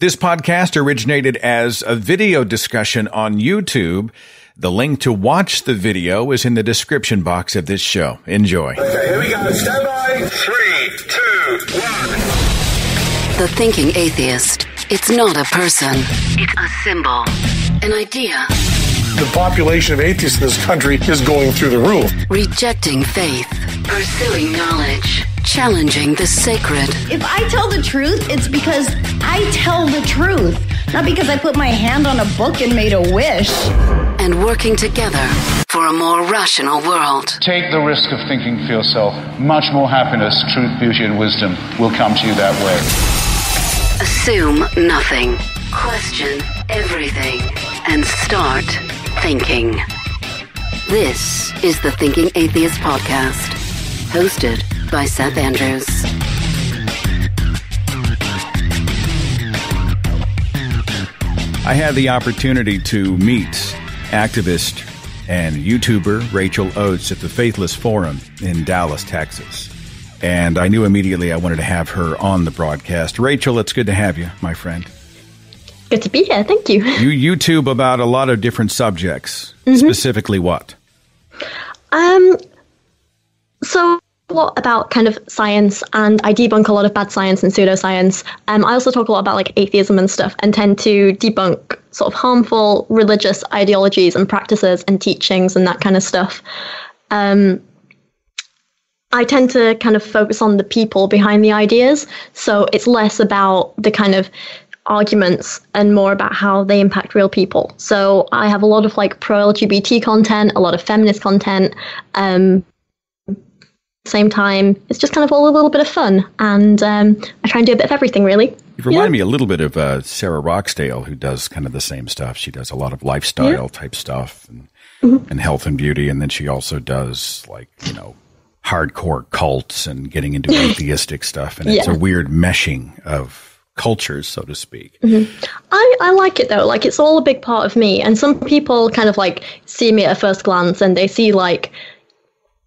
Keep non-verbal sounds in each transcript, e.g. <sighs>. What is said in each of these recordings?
This podcast originated as a video discussion on YouTube. The link to watch the video is in the description box of this show. Enjoy. Okay, here we go. Stand by. Three, two, one. The Thinking Atheist. It's not a person, it's a symbol, an idea. The population of atheists in this country is going through the roof. Rejecting faith, pursuing knowledge, challenging the sacred. If I tell the truth, it's because I tell the truth, not because I put my hand on a book and made a wish. And working together for a more rational world. Take the risk of thinking for yourself. Much more happiness, truth, beauty, and wisdom will come to you that way. Assume nothing. Question everything. And start thinking. This is the Thinking Atheist Podcast, hosted by Seth Andrews. I had the opportunity to meet activist and YouTuber Rachel Oates at the Faithless Forum in Dallas, Texas. And I knew immediately I wanted to have her on the broadcast. Rachel, it's good to have you, my friend. Good to be here. Thank you. You <laughs> YouTube about a lot of different subjects. Specifically, what? Um, so a lot about kind of science, and I debunk a lot of bad science and pseudoscience. Um, I also talk a lot about like atheism and stuff, and tend to debunk sort of harmful religious ideologies and practices and teachings and that kind of stuff. Um, I tend to kind of focus on the people behind the ideas, so it's less about the kind of arguments and more about how they impact real people. So I have a lot of like pro LGBT content, a lot of feminist content. Um, same time, it's just kind of all a little bit of fun, and um, I try and do a bit of everything really. You remind me a little bit of uh, Sarah Roxdale, who does kind of the same stuff. She does a lot of lifestyle type stuff and, Mm-hmm. and health and beauty, and then she also does like you know hardcore cults and getting into <laughs> atheistic stuff. And it's Yeah. a weird meshing of cultures, so to speak. I, I like it though. Like it's all a big part of me. And some people kind of like see me at a first glance and they see like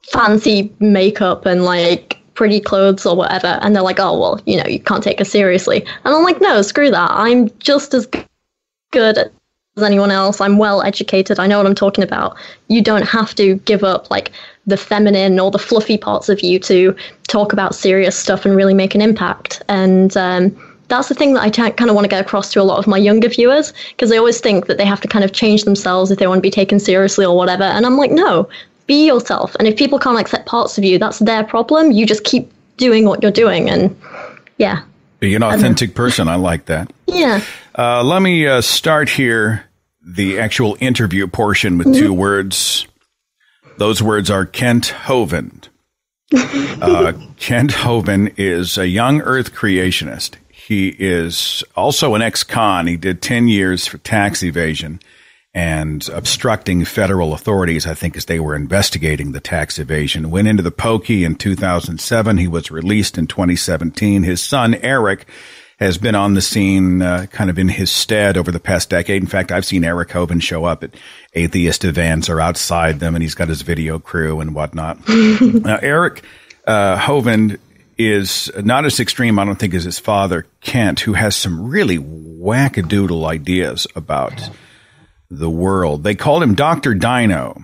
fancy makeup and like pretty clothes or whatever. And they're like, oh, well, you know, you can't take us seriously. And I'm like, no, screw that. I'm just as good as anyone else. I'm well educated. I know what I'm talking about. You don't have to give up like the feminine or the fluffy parts of you to talk about serious stuff and really make an impact. And, um, that's the thing that I t- kind of want to get across to a lot of my younger viewers because they always think that they have to kind of change themselves if they want to be taken seriously or whatever. And I'm like, no, be yourself. And if people can't accept parts of you, that's their problem. You just keep doing what you're doing. And yeah. Be an authentic person. I like that. Yeah. Uh, let me uh, start here the actual interview portion with two words. Those words are Kent Hovind. <laughs> Uh, Kent Hovind is a young Earth creationist. He is also an ex-con. He did 10 years for tax evasion and obstructing federal authorities, I think, as they were investigating the tax evasion. Went into the pokey in 2007. He was released in 2017. His son, Eric, has been on the scene uh, kind of in his stead over the past decade. In fact, I've seen Eric Hovind show up at atheist events or outside them, and he's got his video crew and whatnot. <laughs> now, Eric uh, Hovind is not as extreme, I don't think, as his father, Kent, who has some really wackadoodle ideas about the world. They called him Dr. Dino.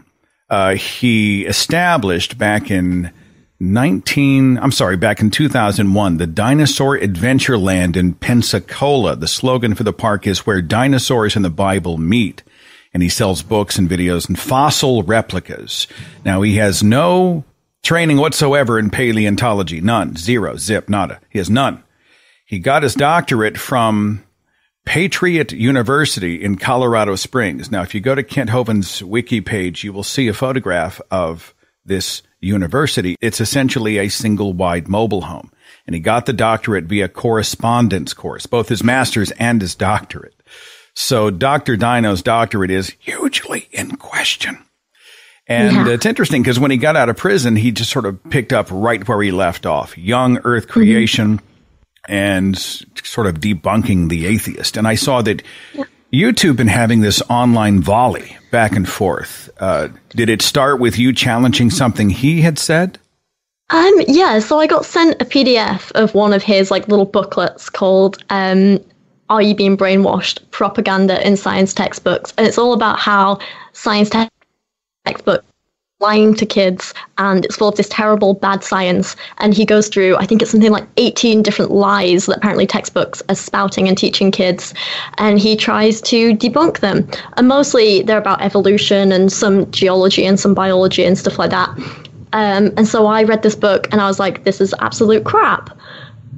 Uh, he established back in 19, I'm sorry, back in 2001, the Dinosaur Adventureland in Pensacola. The slogan for the park is where dinosaurs and the Bible meet. And he sells books and videos and fossil replicas. Now he has no training whatsoever in paleontology. None. Zero. Zip. Nada. He has none. He got his doctorate from Patriot University in Colorado Springs. Now, if you go to Kent Hovind's wiki page, you will see a photograph of this university. It's essentially a single wide mobile home. And he got the doctorate via correspondence course, both his master's and his doctorate. So Dr. Dino's doctorate is hugely in question. And Yeah. it's interesting because when he got out of prison, he just sort of picked up right where he left off. Young Earth mm-hmm. creation and sort of debunking the atheist. And I saw that YouTube been having this online volley back and forth. Uh, did it start with you challenging something he had said? Um, yeah, so I got sent a PDF of one of his like little booklets called um, are you being brainwashed propaganda in science textbooks. And it's all about how science te- textbooks lying to kids and it's full of this terrible bad science. And he goes through i think it's something like 18 different lies that apparently textbooks are spouting and teaching kids. And he tries to debunk them. And mostly they're about evolution and some geology and some biology and stuff like that. Um, and so i read this book and i was like this is absolute crap.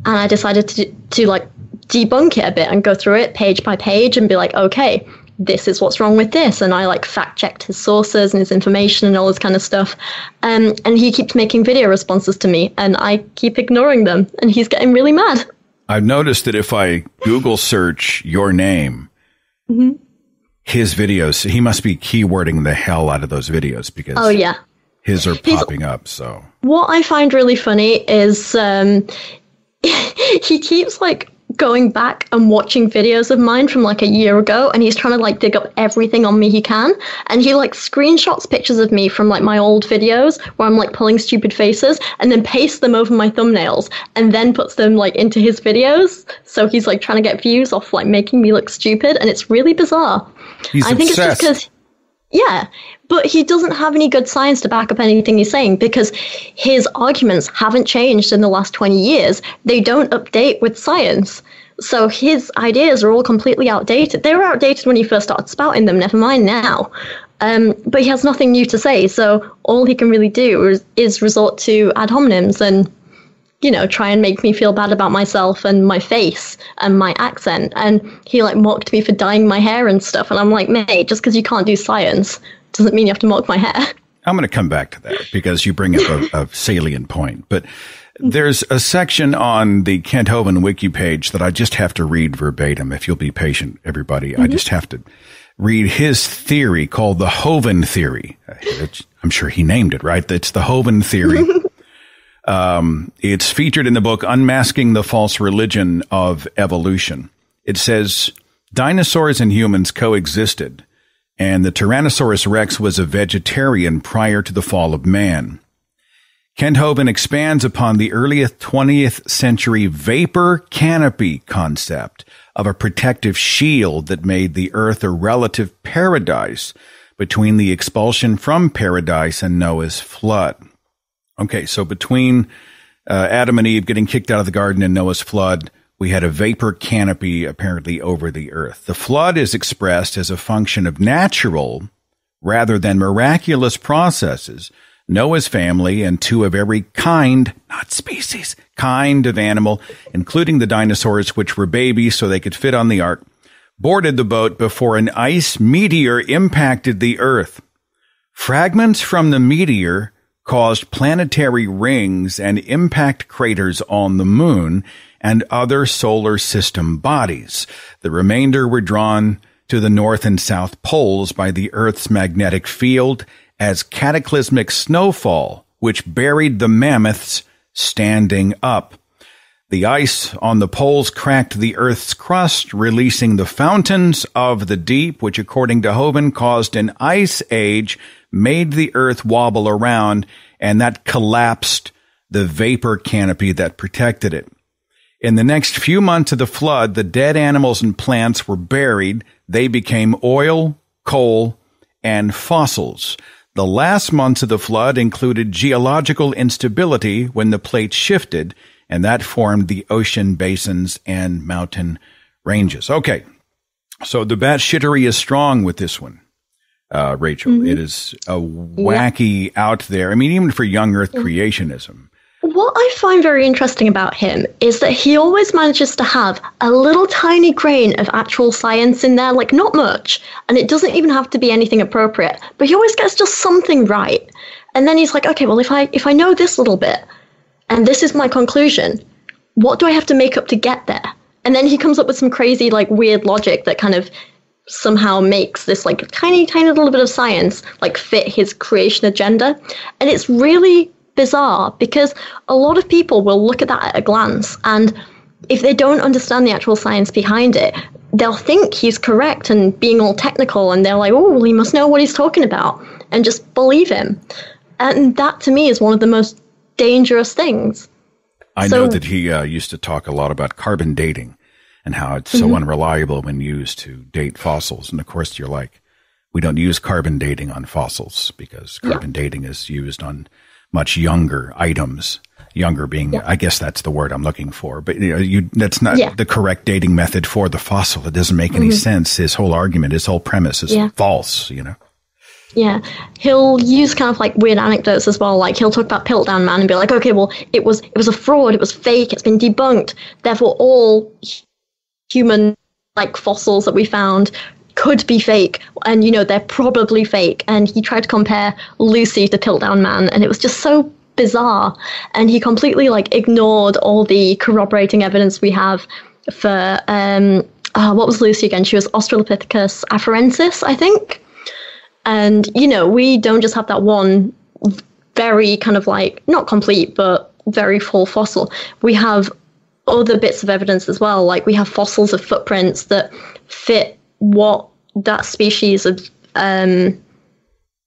And i decided to, to like debunk it a bit and go through it page by page and be like okay this is what's wrong with this and i like fact checked his sources and his information and all this kind of stuff. Um, and he keeps making video responses to me and i keep ignoring them and he's getting really mad. I've noticed that if I Google search your name, his videos, he must be keywording the hell out of those videos because oh yeah. his are popping up. So. What i find really funny is um, <laughs> he keeps like going back and watching videos of mine from like a year ago and he's trying to like dig up everything on me he can. And he like screenshots pictures of me from like my old videos where i'm like pulling stupid faces and then pastes them over my thumbnails and then puts them like into his videos. So he's like trying to get views off like making me look stupid and it's really bizarre. He's i think obsessed. it's just because yeah, but he doesn't have any good science to back up anything he's saying because his arguments haven't changed in the last 20 years. They don't update with science. So his ideas are all completely outdated. They were outdated when he first started spouting them, never mind now. Um, but he has nothing new to say, so all he can really do is, is resort to ad hominems and you know, try and make me feel bad about myself and my face and my accent. And he like mocked me for dyeing my hair and stuff. And I'm like, mate, just because you can't do science doesn't mean you have to mock my hair. I'm going to come back to that because you bring up a, a salient point. But there's a section on the Kent Hovind wiki page that I just have to read verbatim. If you'll be patient, everybody, I mm-hmm. just have to read his theory called the Hovind theory. Uh, it's- I'm sure he named it, right? It's the Hovind theory. <laughs> Um, it's featured in the book Unmasking the False Religion of Evolution. It says dinosaurs and humans coexisted, and the Tyrannosaurus rex was a vegetarian prior to the fall of man. Kent Hovind expands upon the earliest 20th century vapor canopy concept of a protective shield that made the earth a relative paradise between the expulsion from paradise and Noah's flood. Okay, so between uh, Adam and Eve getting kicked out of the garden and Noah's flood, we had a vapor canopy apparently over the earth. The flood is expressed as a function of natural rather than miraculous processes. Noah's family and two of every kind, not species, kind of animal, including the dinosaurs, which were babies so they could fit on the ark, boarded the boat before an ice meteor impacted the earth. Fragments from the meteor caused planetary rings and impact craters on the moon and other solar system bodies. The remainder were drawn to the north and south poles by the Earth's magnetic field as cataclysmic snowfall, which buried the mammoths standing up. The ice on the poles cracked the Earth's crust, releasing the fountains of the deep, which, according to Hovind, caused an ice age, made the Earth wobble around, and that collapsed the vapor canopy that protected it. In the next few months of the flood, the dead animals and plants were buried. They became oil, coal, and fossils. The last months of the flood included geological instability when the plate shifted, and that formed the ocean basins and mountain ranges. Okay. So the bat shittery is strong with this one, uh, Rachel. It is a wacky out there. I mean, even for young earth creationism. What I find very interesting about him is that he always manages to have a little tiny grain of actual science in there, like not much, and it doesn't even have to be anything appropriate, but he always gets just something right. And then he's like, okay, well if I if I know this little bit and this is my conclusion, what do I have to make up to get there? And then he comes up with some crazy like weird logic that kind of somehow makes this like tiny tiny little bit of science like fit his creation agenda. And it's really bizarre because a lot of people will look at that at a glance and if they don't understand the actual science behind it, they'll think he's correct and being all technical and they're like, oh, well, he must know what he's talking about and just believe him. And that to me is one of the most dangerous things. I So- know that he uh, used to talk a lot about carbon dating and how it's so unreliable when used to date fossils. And of course, you're like, we don't use carbon dating on fossils because carbon dating is used on much younger items. Younger being, I guess that's the word I'm looking for, but you know, you, that's not Yeah. the correct dating method for the fossil. It doesn't make any sense. His whole argument, his whole premise is Yeah. false, you know? Yeah, he'll use kind of like weird anecdotes as well. Like he'll talk about Piltdown Man and be like, "Okay, well, it was it was a fraud. It was fake. It's been debunked. Therefore, all human like fossils that we found could be fake, and you know they're probably fake." And he tried to compare Lucy to Piltdown Man, and it was just so bizarre. And he completely like ignored all the corroborating evidence we have for um, uh, what was Lucy again? She was Australopithecus afarensis, I think. And, you know, we don't just have that one very kind of like, not complete, but very full fossil. We have other bits of evidence as well. Like we have fossils of footprints that fit what that species of, um,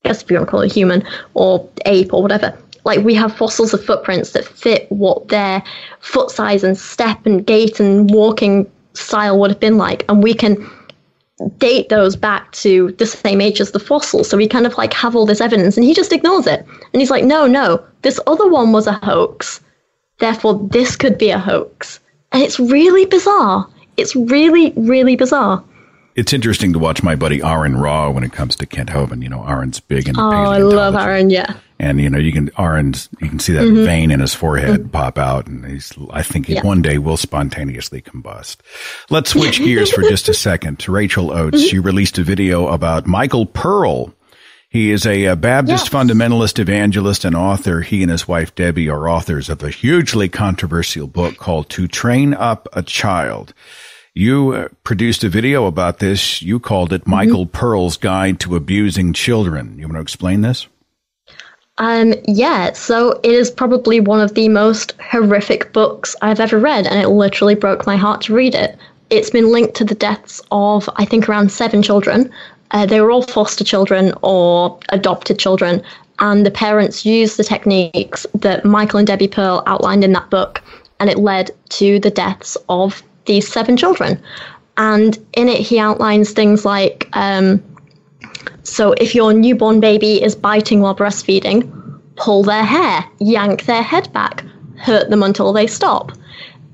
I guess if you want to call it human or ape or whatever. Like we have fossils of footprints that fit what their foot size and step and gait and walking style would have been like. And we can date those back to the same age as the fossil. So we kind of like have all this evidence and he just ignores it. And he's like, no, no, this other one was a hoax. Therefore, this could be a hoax. And it's really bizarre. It's really, really bizarre. It's interesting to watch my buddy Aron Ra when it comes to Kent Hovind. You know, Aron's big and Oh, I love. Aron. Yeah. And you know, you can Aron's you can see that Mm-hmm. vein in his forehead pop out, and he's I think he Yeah. one day will spontaneously combust. Let's switch gears for just a second to Rachel Oates. Mm-hmm. You released a video about Michael Pearl. He is a, uh Baptist Yes. fundamentalist evangelist and author. He and his wife Debbie are authors of a hugely controversial book called To Train Up a Child. You uh, produced a video about this. You called it Michael Pearl's Guide to Abusing Children. You want to explain this? Um, yeah, so it is probably one of the most horrific books I've ever read, and it literally broke my heart to read it. It's been linked to the deaths of, I think, around seven children. Uh, they were all foster children or adopted children, and the parents used the techniques that Michael and Debbie Pearl outlined in that book, and it led to the deaths of these seven children. And in it, he outlines things like um, so if your newborn baby is biting while breastfeeding, pull their hair, yank their head back, hurt them until they stop.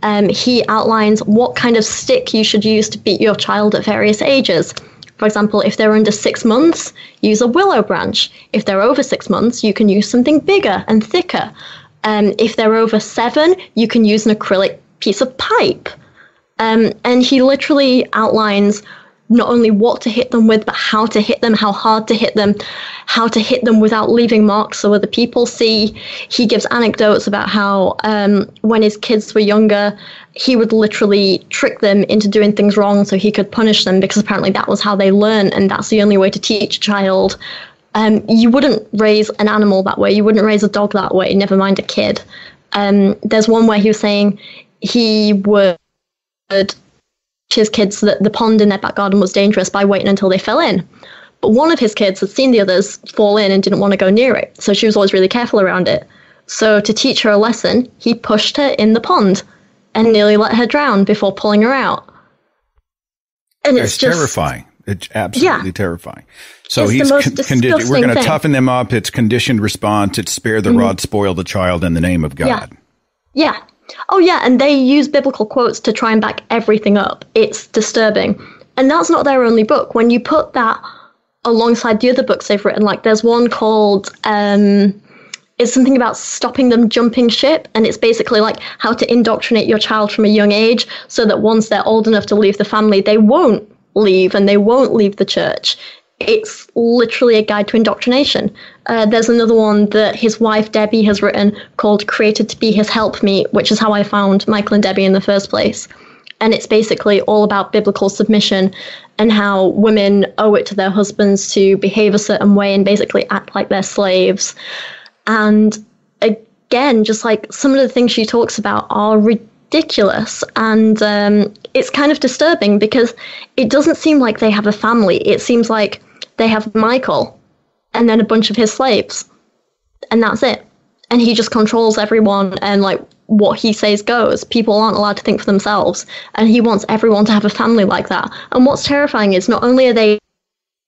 Um, he outlines what kind of stick you should use to beat your child at various ages. For example, if they're under six months, use a willow branch. If they're over six months, you can use something bigger and thicker. Um, if they're over seven, you can use an acrylic piece of pipe. Um, and he literally outlines not only what to hit them with, but how to hit them, how hard to hit them, how to hit them without leaving marks so other people see. He gives anecdotes about how um, when his kids were younger, he would literally trick them into doing things wrong so he could punish them because apparently that was how they learn, and that's the only way to teach a child. Um, you wouldn't raise an animal that way. You wouldn't raise a dog that way. Never mind a kid. Um, there's one where he was saying he would his kids that the pond in their back garden was dangerous by waiting until they fell in. But one of his kids had seen the others fall in and didn't want to go near it, so she was always really careful around it. So to teach her a lesson, he pushed her in the pond and nearly let her drown before pulling her out. And it's, It's, just terrifying. It's absolutely Yeah. terrifying. So It's he's con- condi- we're going to. Mm-hmm. toughen them up. It's conditioned response. It's spare the rod, spoil the child in the name of God. Yeah. Oh, yeah. And they use biblical quotes to try and back everything up. It's disturbing. And that's not their only book. When you put that alongside the other books they've written, like there's one called, um, it's something about stopping them jumping ship. And it's basically like how to indoctrinate your child from a young age so that once they're old enough to leave the family, they won't leave and they won't leave the church. It's literally a guide to indoctrination. Uh, there's another one that his wife Debbie has written called Created to Be His Helpmeet, which is how I found Michael and Debbie in the first place. And it's basically all about biblical submission and how women owe it to their husbands to behave a certain way and basically act like they're slaves. And again, just like some of the things she talks about are ridiculous. And um, it's kind of disturbing because it doesn't seem like they have a family. It seems like they have Michael and then a bunch of his slaves. And that's it. And he just controls everyone and like what he says goes. People aren't allowed to think for themselves, and he wants everyone to have a family like that. And what's terrifying is not only are they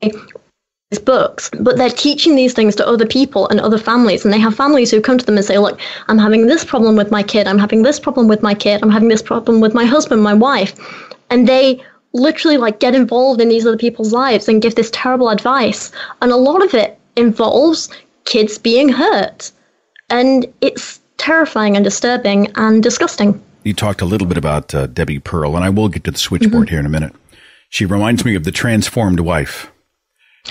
these books, but they're teaching these things to other people and other families. And they have families who come to them and say, Look, I'm having this problem with my kid, I'm having this problem with my kid, I'm having this problem with my husband, my wife. And they literally like get involved in these other people's lives and give this terrible advice. And a lot of it involves kids being hurt. And it's terrifying and disturbing and disgusting. You talked a little bit about uh, Debbie Pearl, and I will get to the switchboard Mm-hmm. here in a minute. She reminds me of the transformed wife.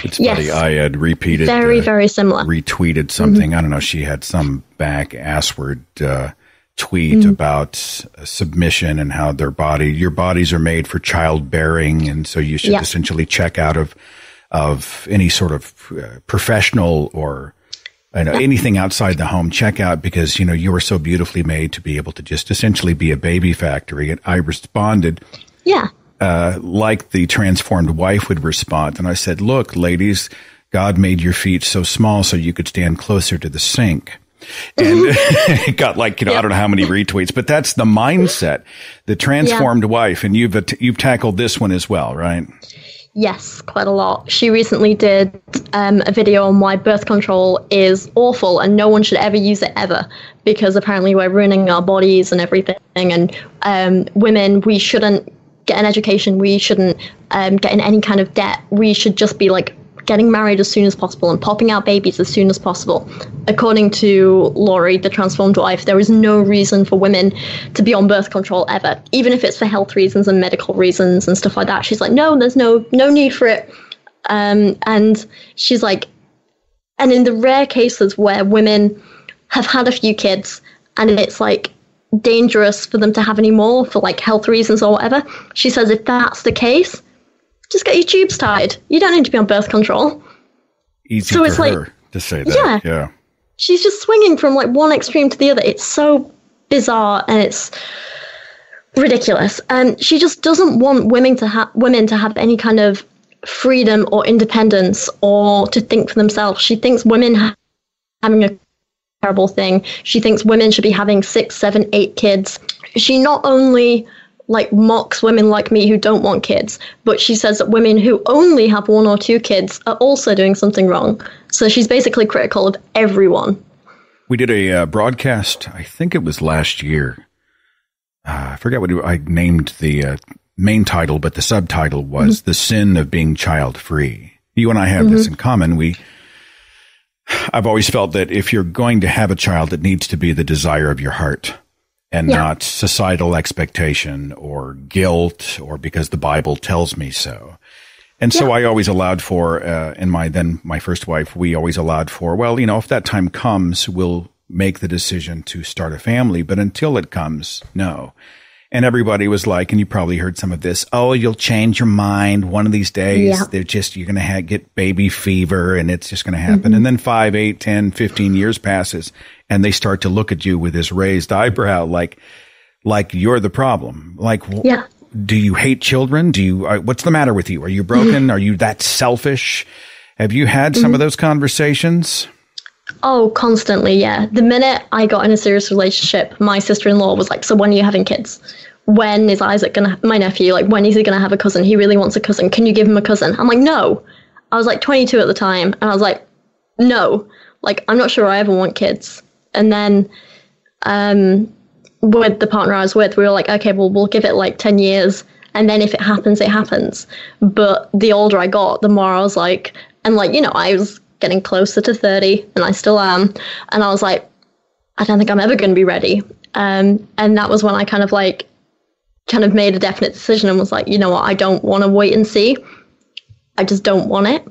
It's Yes. funny. I had repeated, Very, uh, very similar. retweeted something. I don't know. She had some back assward uh, tweet Mm-hmm. about submission and how their body, your bodies are made for childbearing, and so you should Yeah. essentially check out of of any sort of uh, professional or I know anything outside the home check out because you know you were so beautifully made to be able to just essentially be a baby factory. And I responded Yeah. uh, like the transformed wife would respond. And I said, look, ladies, God made your feet so small so you could stand closer to the sink. And it <laughs> <laughs> got like, you know, I don't know how many retweets, but that's the mindset, the transformed wife. And you've, you've tackled this one as well, right? Yes, quite a lot. She recently did um, a video on why birth control is awful and no one should ever use it ever because apparently we're ruining our bodies and everything. And um, women, we shouldn't get an education. We shouldn't um, get in any kind of debt. We should just be like getting married as soon as possible and popping out babies as soon as possible. According to Lori, the transformed wife, there is no reason for women to be on birth control ever, even if it's for health reasons and medical reasons and stuff like that. She's like, no, there's no no need for it. Um, and she's like, and in the rare cases where women have had a few kids and it's like dangerous for them to have any more for like health reasons or whatever, she says if that's the case, just get your tubes tied. You don't need to be on birth control. Easy So for it's like- her to say that. Yeah. yeah. She's just swinging from like one extreme to the other. It's so bizarre and it's ridiculous. And she just doesn't want women to have women to have any kind of freedom or independence or to think for themselves. She thinks women ha- having a terrible thing. She thinks women should be having six, seven, eight kids. She not only like mocks women like me who don't want kids, but she says that women who only have one or two kids are also doing something wrong. So she's basically critical of everyone. We did a uh, broadcast, I think it was last year. Uh, I forget what I named the uh, main title, but the subtitle was The Sin of Being Child Free. You and I have this in common. We, I've always felt that if you're going to have a child, it needs to be the desire of your heart and Yeah. not societal expectation or guilt or because the Bible tells me so. And so I always allowed for, uh, in my then my first wife, we always allowed for, well, you know, if that time comes, we'll make the decision to start a family. But until it comes, no. And everybody was like, and you probably heard some of this. Oh, you'll change your mind one of these days. Yeah. They're just, you're going to ha- get baby fever and it's just going to happen. And then five, eight, 10, 15 years passes and they start to look at you with this raised eyebrow, like, like you're the problem. Like, Yeah. do you hate children? Do you, uh, what's the matter with you? Are you broken? <laughs> Are you that selfish? Have you had some of those conversations? Oh, constantly, yeah. The minute I got in a serious relationship, my sister in law was like, So when are you having kids? When is Isaac gonna, my nephew, like, when is he gonna have a cousin? He really wants a cousin. Can you give him a cousin? I'm like, No. I was like 22 at the time, and I was like, No. Like, I'm not sure I ever want kids. And then, um, with the partner I was with, we were like, okay, well, we'll give it like 10 years. And then if it happens, it happens. But the older I got, the more I was like, and like, you know, I was getting closer to 30 and I still am. And I was like, I don't think I'm ever going to be ready. Um, and that was when I kind of like, kind of made a definite decision and was like, you know what, I don't want to wait and see. I just don't want it.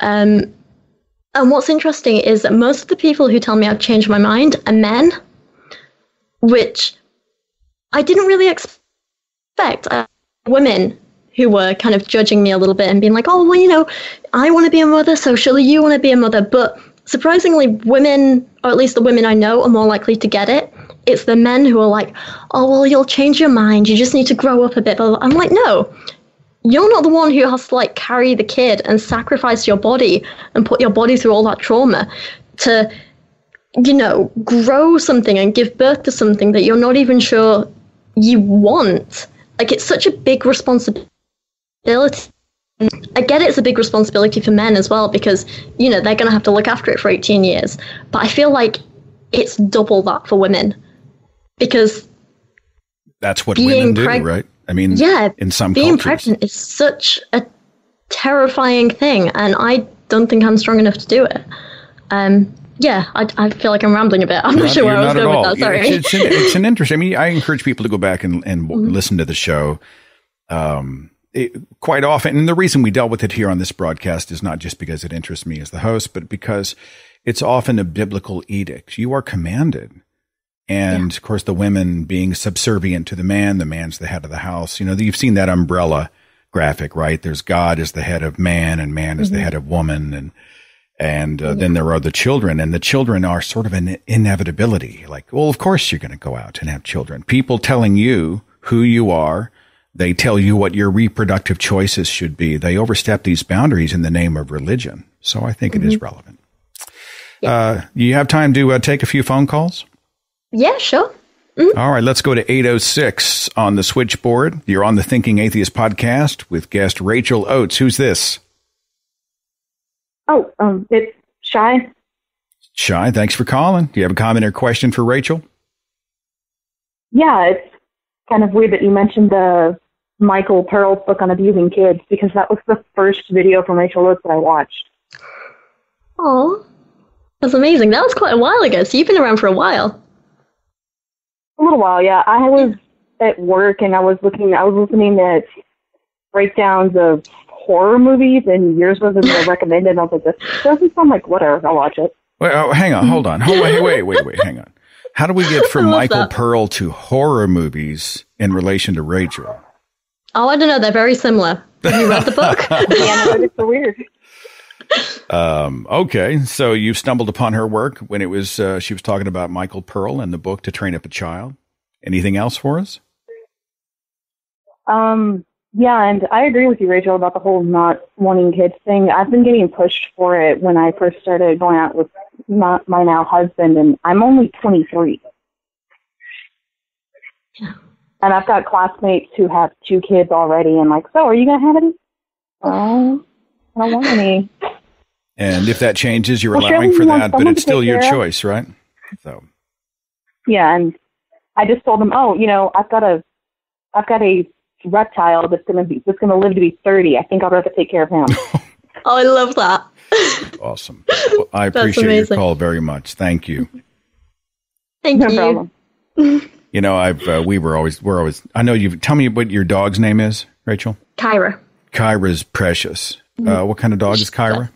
Um, and what's interesting is that most of the people who tell me I've changed my mind are men which I didn't really expect. Women who were kind of judging me a little bit and being like, oh, well, you know, I want to be a mother, so surely you want to be a mother. But surprisingly, women, or at least the women I know, are more likely to get it. It's the men who are like, oh, well, you'll change your mind. You just need to grow up a bit. Blah. I'm like, no, you're not the one who has to like carry the kid and sacrifice your body and put your body through all that trauma to you know, grow something and give birth to something that you're not even sure you want. Like it's such a big responsibility. I get it's a big responsibility for men as well because, you know, they're going to have to look after it for 18 years. But I feel like it's double that for women because That's what Being women do, preg- right? I mean, yeah, in some being cultures. pregnant is such a terrifying thing, and I don't think I'm strong enough to do it. Um, yeah, I, I feel like I'm rambling a bit. I'm not, Not- sure where I was going with that. Sorry. Mm-hmm. It's, it's, an, it's an interesting. I mean, I encourage people to go back and, and w <laughs> listen to the show. Um, it, quite often, and the reason we dealt with it here on this broadcast is not just because it interests me as the host, but because it's often a biblical edict. You are commanded. And of course, the women being subservient to the man, the man's the head of the house. You know, you've seen that umbrella graphic, right? There's God as the head of man and man as the head of woman. And, and uh, then there are the children and the children are sort of an inevitability. Like, well, of course you're going to go out and have children. People telling you who you are. They tell you what your reproductive choices should be. They overstep these boundaries in the name of religion. So I think it is relevant. Uh, you have time to uh, take a few phone calls? yeah, sure. All right, let's go to 806 on the switchboard. You're on the Thinking Atheist podcast with guest Rachel Oates. Who's this? Oh, um, it's Shy. Shy, thanks for calling. Do you have a comment or question for Rachel? Yeah, it's kind of weird that you mentioned the Michael Pearl's book on abusing kids because that was the first video from Rachel Oates that I watched. Oh, that's amazing. That was quite a while ago. So you've been around for a while. A little while, yeah. I was at work and I was looking. I was listening at breakdowns of horror movies, and yours was in the recommended. And I was like, this doesn't sound like whatever. I'll watch it. Wait, oh, hang on, hold on. Hold, wait, wait, wait, wait, hang on. How do we get <laughs> from Michael that. Pearl to horror movies in relation to Rachel? Oh, I don't know. They're very similar. Have you read the book? <laughs> Yeah, no, it's so weird. Um, okay, so you stumbled upon her work when it was uh, she was talking about Michael Pearl and the book To Train Up a Child. Anything else for us? Um, yeah, and I agree with you, Rachel, about the whole not wanting kids thing. I've been getting pushed for it when I first started going out with my, my now husband, and I'm only 23. And I've got classmates who have two kids already, and like, so are you gonna have any? Oh, oh I don't want any. And if that changes, you're Well, allowing for that, but it's still your choice, right? So Yeah, and I just told them, oh, you know, I've got a, I've got a reptile that's gonna be that's gonna live to be 30. I think I'll have to take care of him. <laughs> oh, I love that. Awesome. Well, I <laughs> appreciate your call very much. Thank you. Thank no you. problem. <laughs> You know, I've uh, we were always we're always. I know you. Tell me what your dog's name is, Rachel. Kyra, Kyra's precious. Mm-hmm. Uh, what kind of dog is Kyra?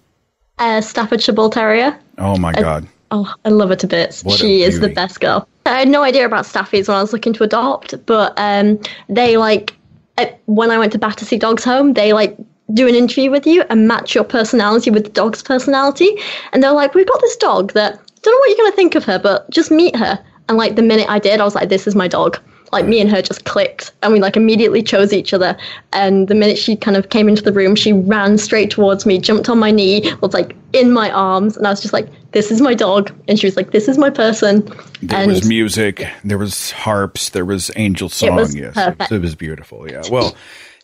uh, Staffordshire Bull Terrier. Oh my God! Oh, I love her to bits. What she is the best girl. I had no idea about staffies when I was looking to adopt, but um, they like uh, when I went to Battersea Dogs Home, they like do an interview with you and match your personality with the dog's personality, and they're like, "We've got this dog that don't know what you're gonna think of her, but just meet her." And like the minute I did, I was like, "This is my dog." Like me and her just clicked, and we like immediately chose each other. And the minute she kind of came into the room, she ran straight towards me, jumped on my knee, was like in my arms, and I was just like, "This is my dog," and she was like, "This is my person." There and was music. There was harps. There was angel song. was yes, perfect. it was beautiful. Yeah. Well,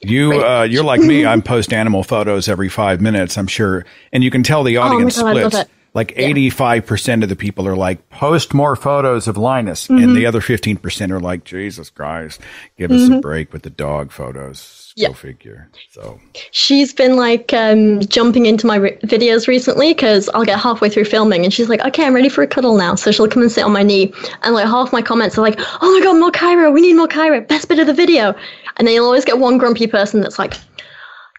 you uh, you're like me. I'm post animal photos every five minutes. I'm sure, and you can tell the audience Oh God, splits. Like 85 percent of the people are like, post more photos of Linus, and Mm-hmm. the other 15 percent are like, Jesus Christ, give us a break with the dog photos. Yeah. Go figure. So she's been like um, jumping into my re- videos recently because I'll get halfway through filming and she's like, okay, I'm ready for a cuddle now. So she'll come and sit on my knee. And like half my comments are like, oh my God, more Kyra. We need more Kyra. Best bit of the video. And then you'll always get one grumpy person that's like,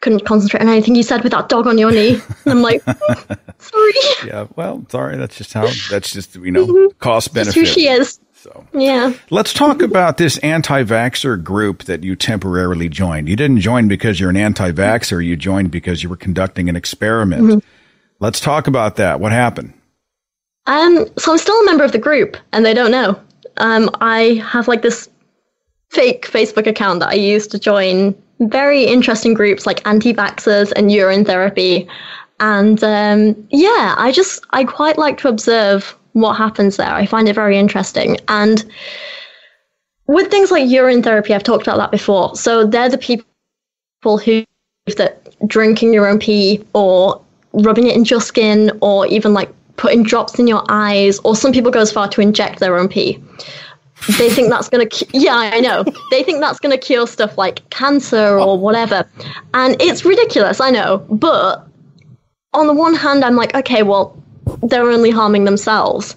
couldn't concentrate on anything you said with that dog on your knee. And I'm like, "Mm, <laughs> sorry. yeah. Well, sorry. That's just how. That's just you know cost That's benefit. who she is. So. Yeah. Let's talk about this anti vaxxer group that you temporarily joined. You didn't join because you're an anti vaxxer, you joined because you were conducting an experiment. Mm-hmm. Let's talk about that. What happened? Um, so I'm still a member of the group, and they don't know. Um, I have like this fake Facebook account that I use to join very interesting groups like anti-vaxxers and urine therapy. And um, yeah, I just I quite like to observe what happens there. I find it very interesting. And with things like urine therapy, I've talked about that before. So they're the people who that drinking your own pee or rubbing it into your skin or even like putting drops in your eyes, or some people go as far to inject their own pee. They think that's gonna, cu- yeah, I know. They think that's gonna cure stuff like cancer or oh. whatever, and it's ridiculous. I know, but on the one hand, I'm like, okay, well, they're only harming themselves.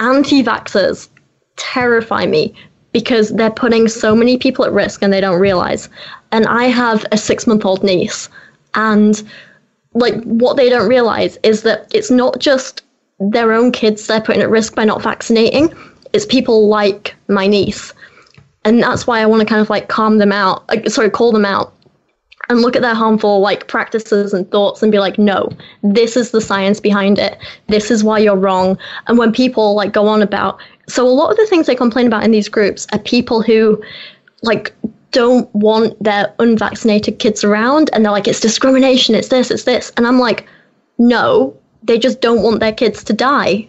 Anti-vaxxers terrify me because they're putting so many people at risk and they don't realize. And I have a six-month-old niece, and like what they don't realize is that it's not just their own kids they're putting at risk by not vaccinating it's people like my niece. And that's why i want to kind of like calm them out sorry call them out and look at their harmful like practices and thoughts and be like no this is the science behind it. This is why you're wrong. And when people like go on about so a lot of the things they complain about in these groups are people who like don't want their unvaccinated kids around and they're like it's discrimination it's this it's this. And i'm like no they just don't want their kids to die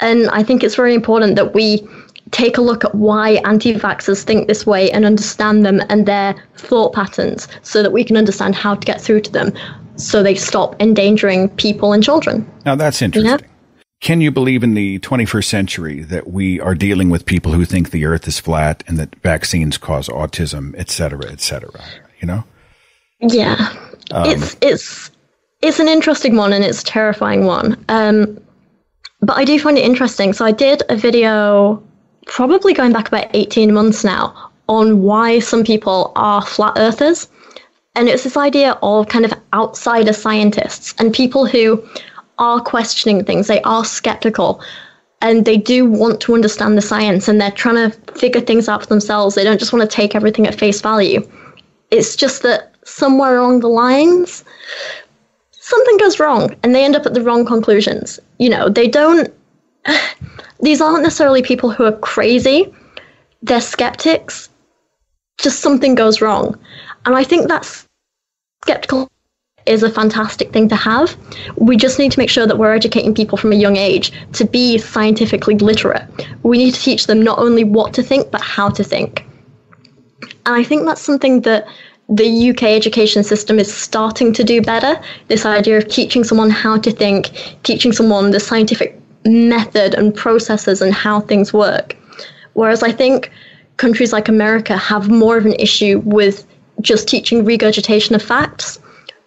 and i think it's very important that we take a look at why anti-vaxxers think this way and understand them and their thought patterns so that we can understand how to get through to them so they stop endangering people and children Now that's interesting. Can you believe in the 21st century that we are dealing with people who think the earth is flat and that vaccines cause autism, et cetera, et cetera? You know? Yeah, it's it's it's an interesting one and it's a terrifying one. Um, but I do find it interesting. So I did a video, probably going back about eighteen months now, on why some people are flat earthers, and it's this idea of kind of outsider scientists and people who are questioning things. They are skeptical. And they do want to understand the science and they're trying to figure things out for themselves. They don't just want to take everything at face value. It's just that somewhere along the lines, something goes wrong and they end up at the wrong conclusions. You know, they don't, <sighs> these aren't necessarily people who are crazy, they're skeptics. Just something goes wrong. And I think that's skeptical is a fantastic thing to have. We just need to make sure that we're educating people from a young age to be scientifically literate. We need to teach them not only what to think, but how to think. And I think that's something that the UK education system is starting to do better. This idea of teaching someone how to think, teaching someone the scientific method and processes and how things work. Whereas I think countries like America have more of an issue with just teaching regurgitation of facts,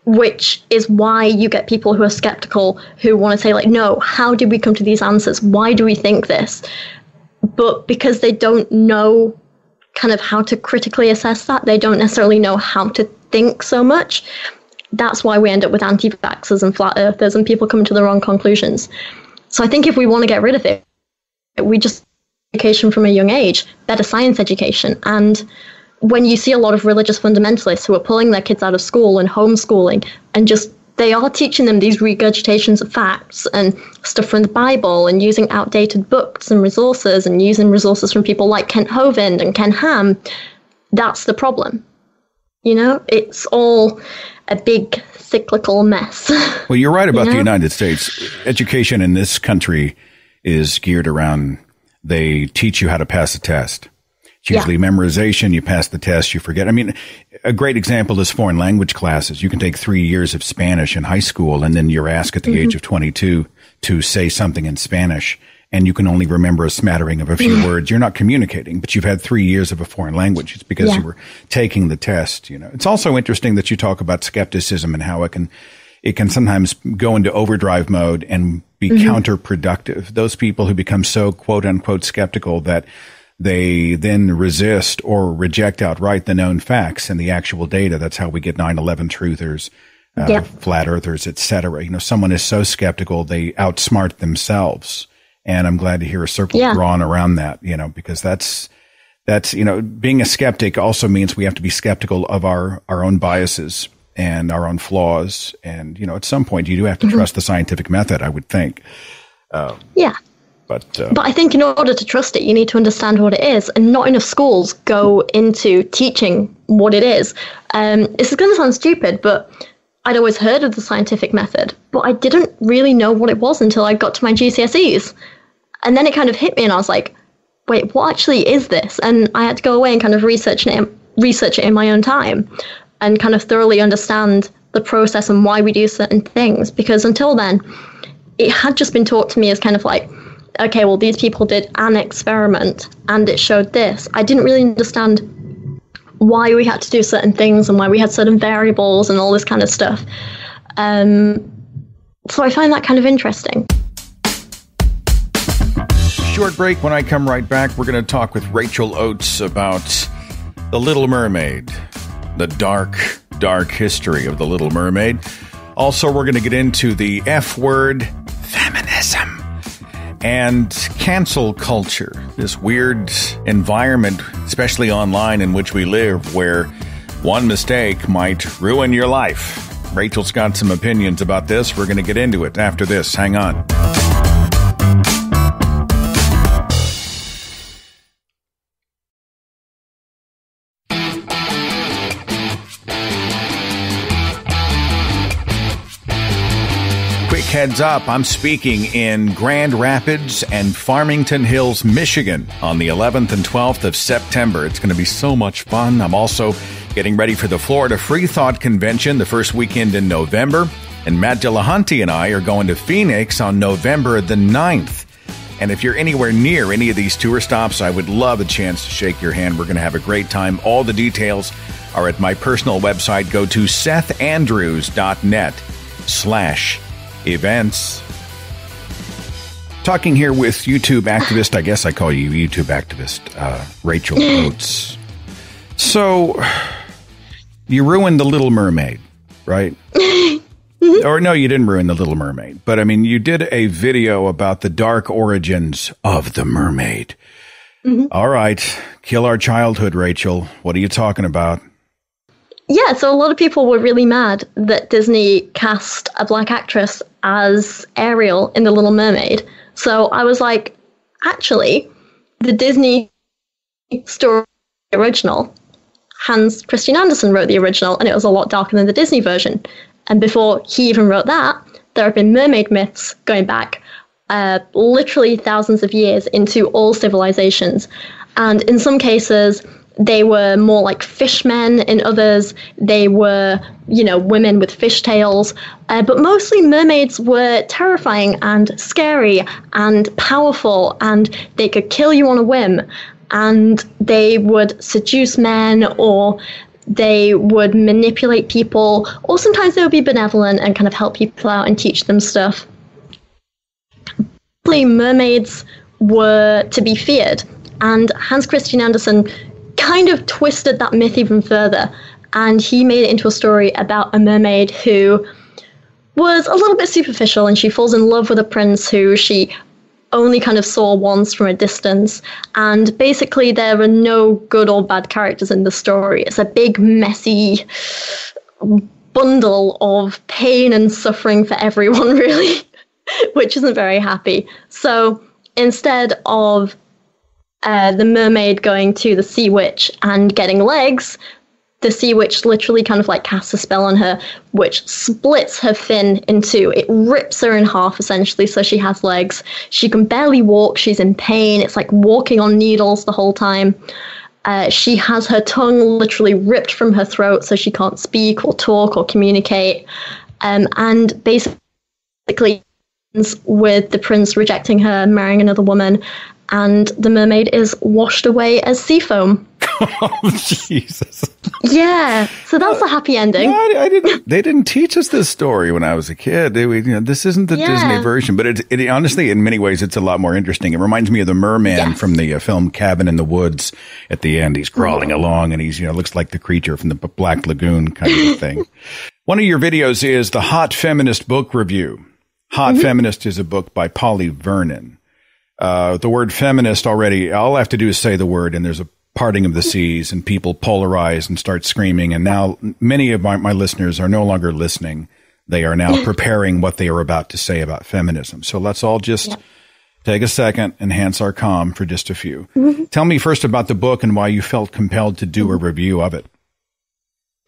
which is why you get people who are skeptical who want to say, like, no, how did we come to these answers? Why do we think this? But because they don't know kind of how to critically assess that. They don't necessarily know how to think so much. That's why we end up with anti vaxxers and flat earthers and people coming to the wrong conclusions. So I think if we want to get rid of it, we just education from a young age, better science education. And when you see a lot of religious fundamentalists who are pulling their kids out of school and homeschooling and just they are teaching them these regurgitations of facts and stuff from the Bible and using outdated books and resources and using resources from people like Kent Hovind and Ken Ham. That's the problem. You know, it's all a big cyclical mess. <laughs> Well, you're right about You the? United States. Education in this country is geared around they teach you how to pass a test. It's Yeah. usually memorization. You pass the test, you forget. I mean, a great example is foreign language classes. You can take three years of Spanish in high school and then you're asked at the Mm-hmm. age of 22 to say something in Spanish and you can only remember a smattering of a few words. You're not communicating, but you've had three years of a foreign language. It's because Yeah. you were taking the test, you know. It's also interesting that you talk about skepticism and how it can, it can sometimes go into overdrive mode and be counterproductive. Those people who become so quote unquote skeptical that they then resist or reject outright the known facts and the actual data. That's how we get 9-11 truthers, uh, Yep. flat earthers, et cetera. You know, someone is so skeptical, they outsmart themselves. And I'm glad to hear a circle Yeah. drawn around that, you know, because that's, that's, you know, being a skeptic also means we have to be skeptical of our, our own biases and our own flaws. And, you know, at some point you do have to trust the scientific method, I would think. yeah. But, uh, But I think in order to trust it, you need to understand what it is, and not enough schools go into teaching what it is. Um, this is going to sound stupid, but I'd always heard of the scientific method, but I didn't really know what it was until I got to my GCSEs. And then it kind of hit me, and I was like, wait, what actually is this? And I had to go away and kind of research it, research it in my own time and kind of thoroughly understand the process and why we do certain things. Because until then, it had just been taught to me as kind of like, okay, well, these people did an experiment and it showed this. I didn't really understand why we had to do certain things and why we had certain variables and all this kind of stuff. Um, so I find that kind of interesting. Short break. When I come right back, we're going to talk with Rachel Oates about The Little Mermaid, the dark, dark history of The Little Mermaid. Also, we're going to get into the F word, feminism and cancel culture, this weird environment, especially online in which we live, where one mistake might ruin your life. Rachel's got some opinions about this. We're going to get into it after this. Hang on. Heads up, I'm speaking in Grand Rapids and Farmington Hills, Michigan on the 11th and 12th of September. It's going to be so much fun. I'm also getting ready for the Florida Free Thought Convention the first weekend in November. And Matt Dillahunty and I are going to Phoenix on November the 9th. And if you're anywhere near any of these tour stops, I would love a chance to shake your hand. We're going to have a great time. All the details are at my personal website. Go to sethandrews.net slash events. Talking here with YouTube activist, I guess I call you YouTube activist, uh, Rachel Oates. So, you ruined The Little Mermaid, right? <laughs> or no, you didn't ruin The Little Mermaid, but I mean, you did a video about the dark origins of the mermaid. Mm-hmm. All right, kill our childhood, Rachel. What are you talking about? Yeah, so a lot of people were really mad that Disney cast a black actress as Ariel in The Little Mermaid. So I was like, actually, the Disney story original, Hans Christian Andersen wrote the original, and it was a lot darker than the Disney version. And before he even wrote that, there have been mermaid myths going back uh, literally thousands of years into all civilizations. And in some cases, they were more like fishmen in others. They were you know women with fishtails uh, but mostly mermaids were terrifying and scary and powerful and they could kill you on a whim. And they would seduce men or they would manipulate people or sometimes they would be benevolent and kind of help people out and teach them stuff. Mermaids were to be feared. And Hans Christian Andersen kind of twisted that myth even further. And he made it into a story about a mermaid who was a little bit superficial and she falls in love with a prince who she only kind of saw once from a distance. And basically, there are no good or bad characters in the story. It's a big, messy bundle of pain and suffering for everyone, <laughs> really, which isn't very happy. So instead of uh, the mermaid going to the sea witch and getting legs, the sea witch literally kind of like casts a spell on her, which splits her fin in two. It rips her in half essentially, so she has legs. She can barely walk. She's in pain. It's like walking on needles the whole time. Uh, she has her tongue literally ripped from her throat, so she can't speak or talk or communicate. Um, and basically, with the prince rejecting her, marrying another woman, and the mermaid is washed away as sea foam. <laughs> oh Jesus! Yeah, so that's a happy ending. No, I, I, didn't. They didn't teach us this story when I was a kid. They, you know, this isn't the yeah. Disney version, but it, it, honestly, in many ways, it's a lot more interesting. It reminds me of the merman yes. from the uh, film Cabin in the Woods. At the end, he's crawling mm-hmm. along, and he's you know looks like the creature from the Black Lagoon kind of <laughs> thing. One of your videos is the Hot Feminist Book Review. Hot mm-hmm. Feminist is a book by Polly Vernon. Uh, the word feminist already, all I have to do is say the word and there's a parting of the seas and people polarize and start screaming. And now many of my, my listeners are no longer listening. They are now <laughs> preparing what they are about to say about feminism. So let's all just yeah. take a second, enhance our calm for just a few. Mm-hmm. Tell me first about the book and why you felt compelled to do a review of it.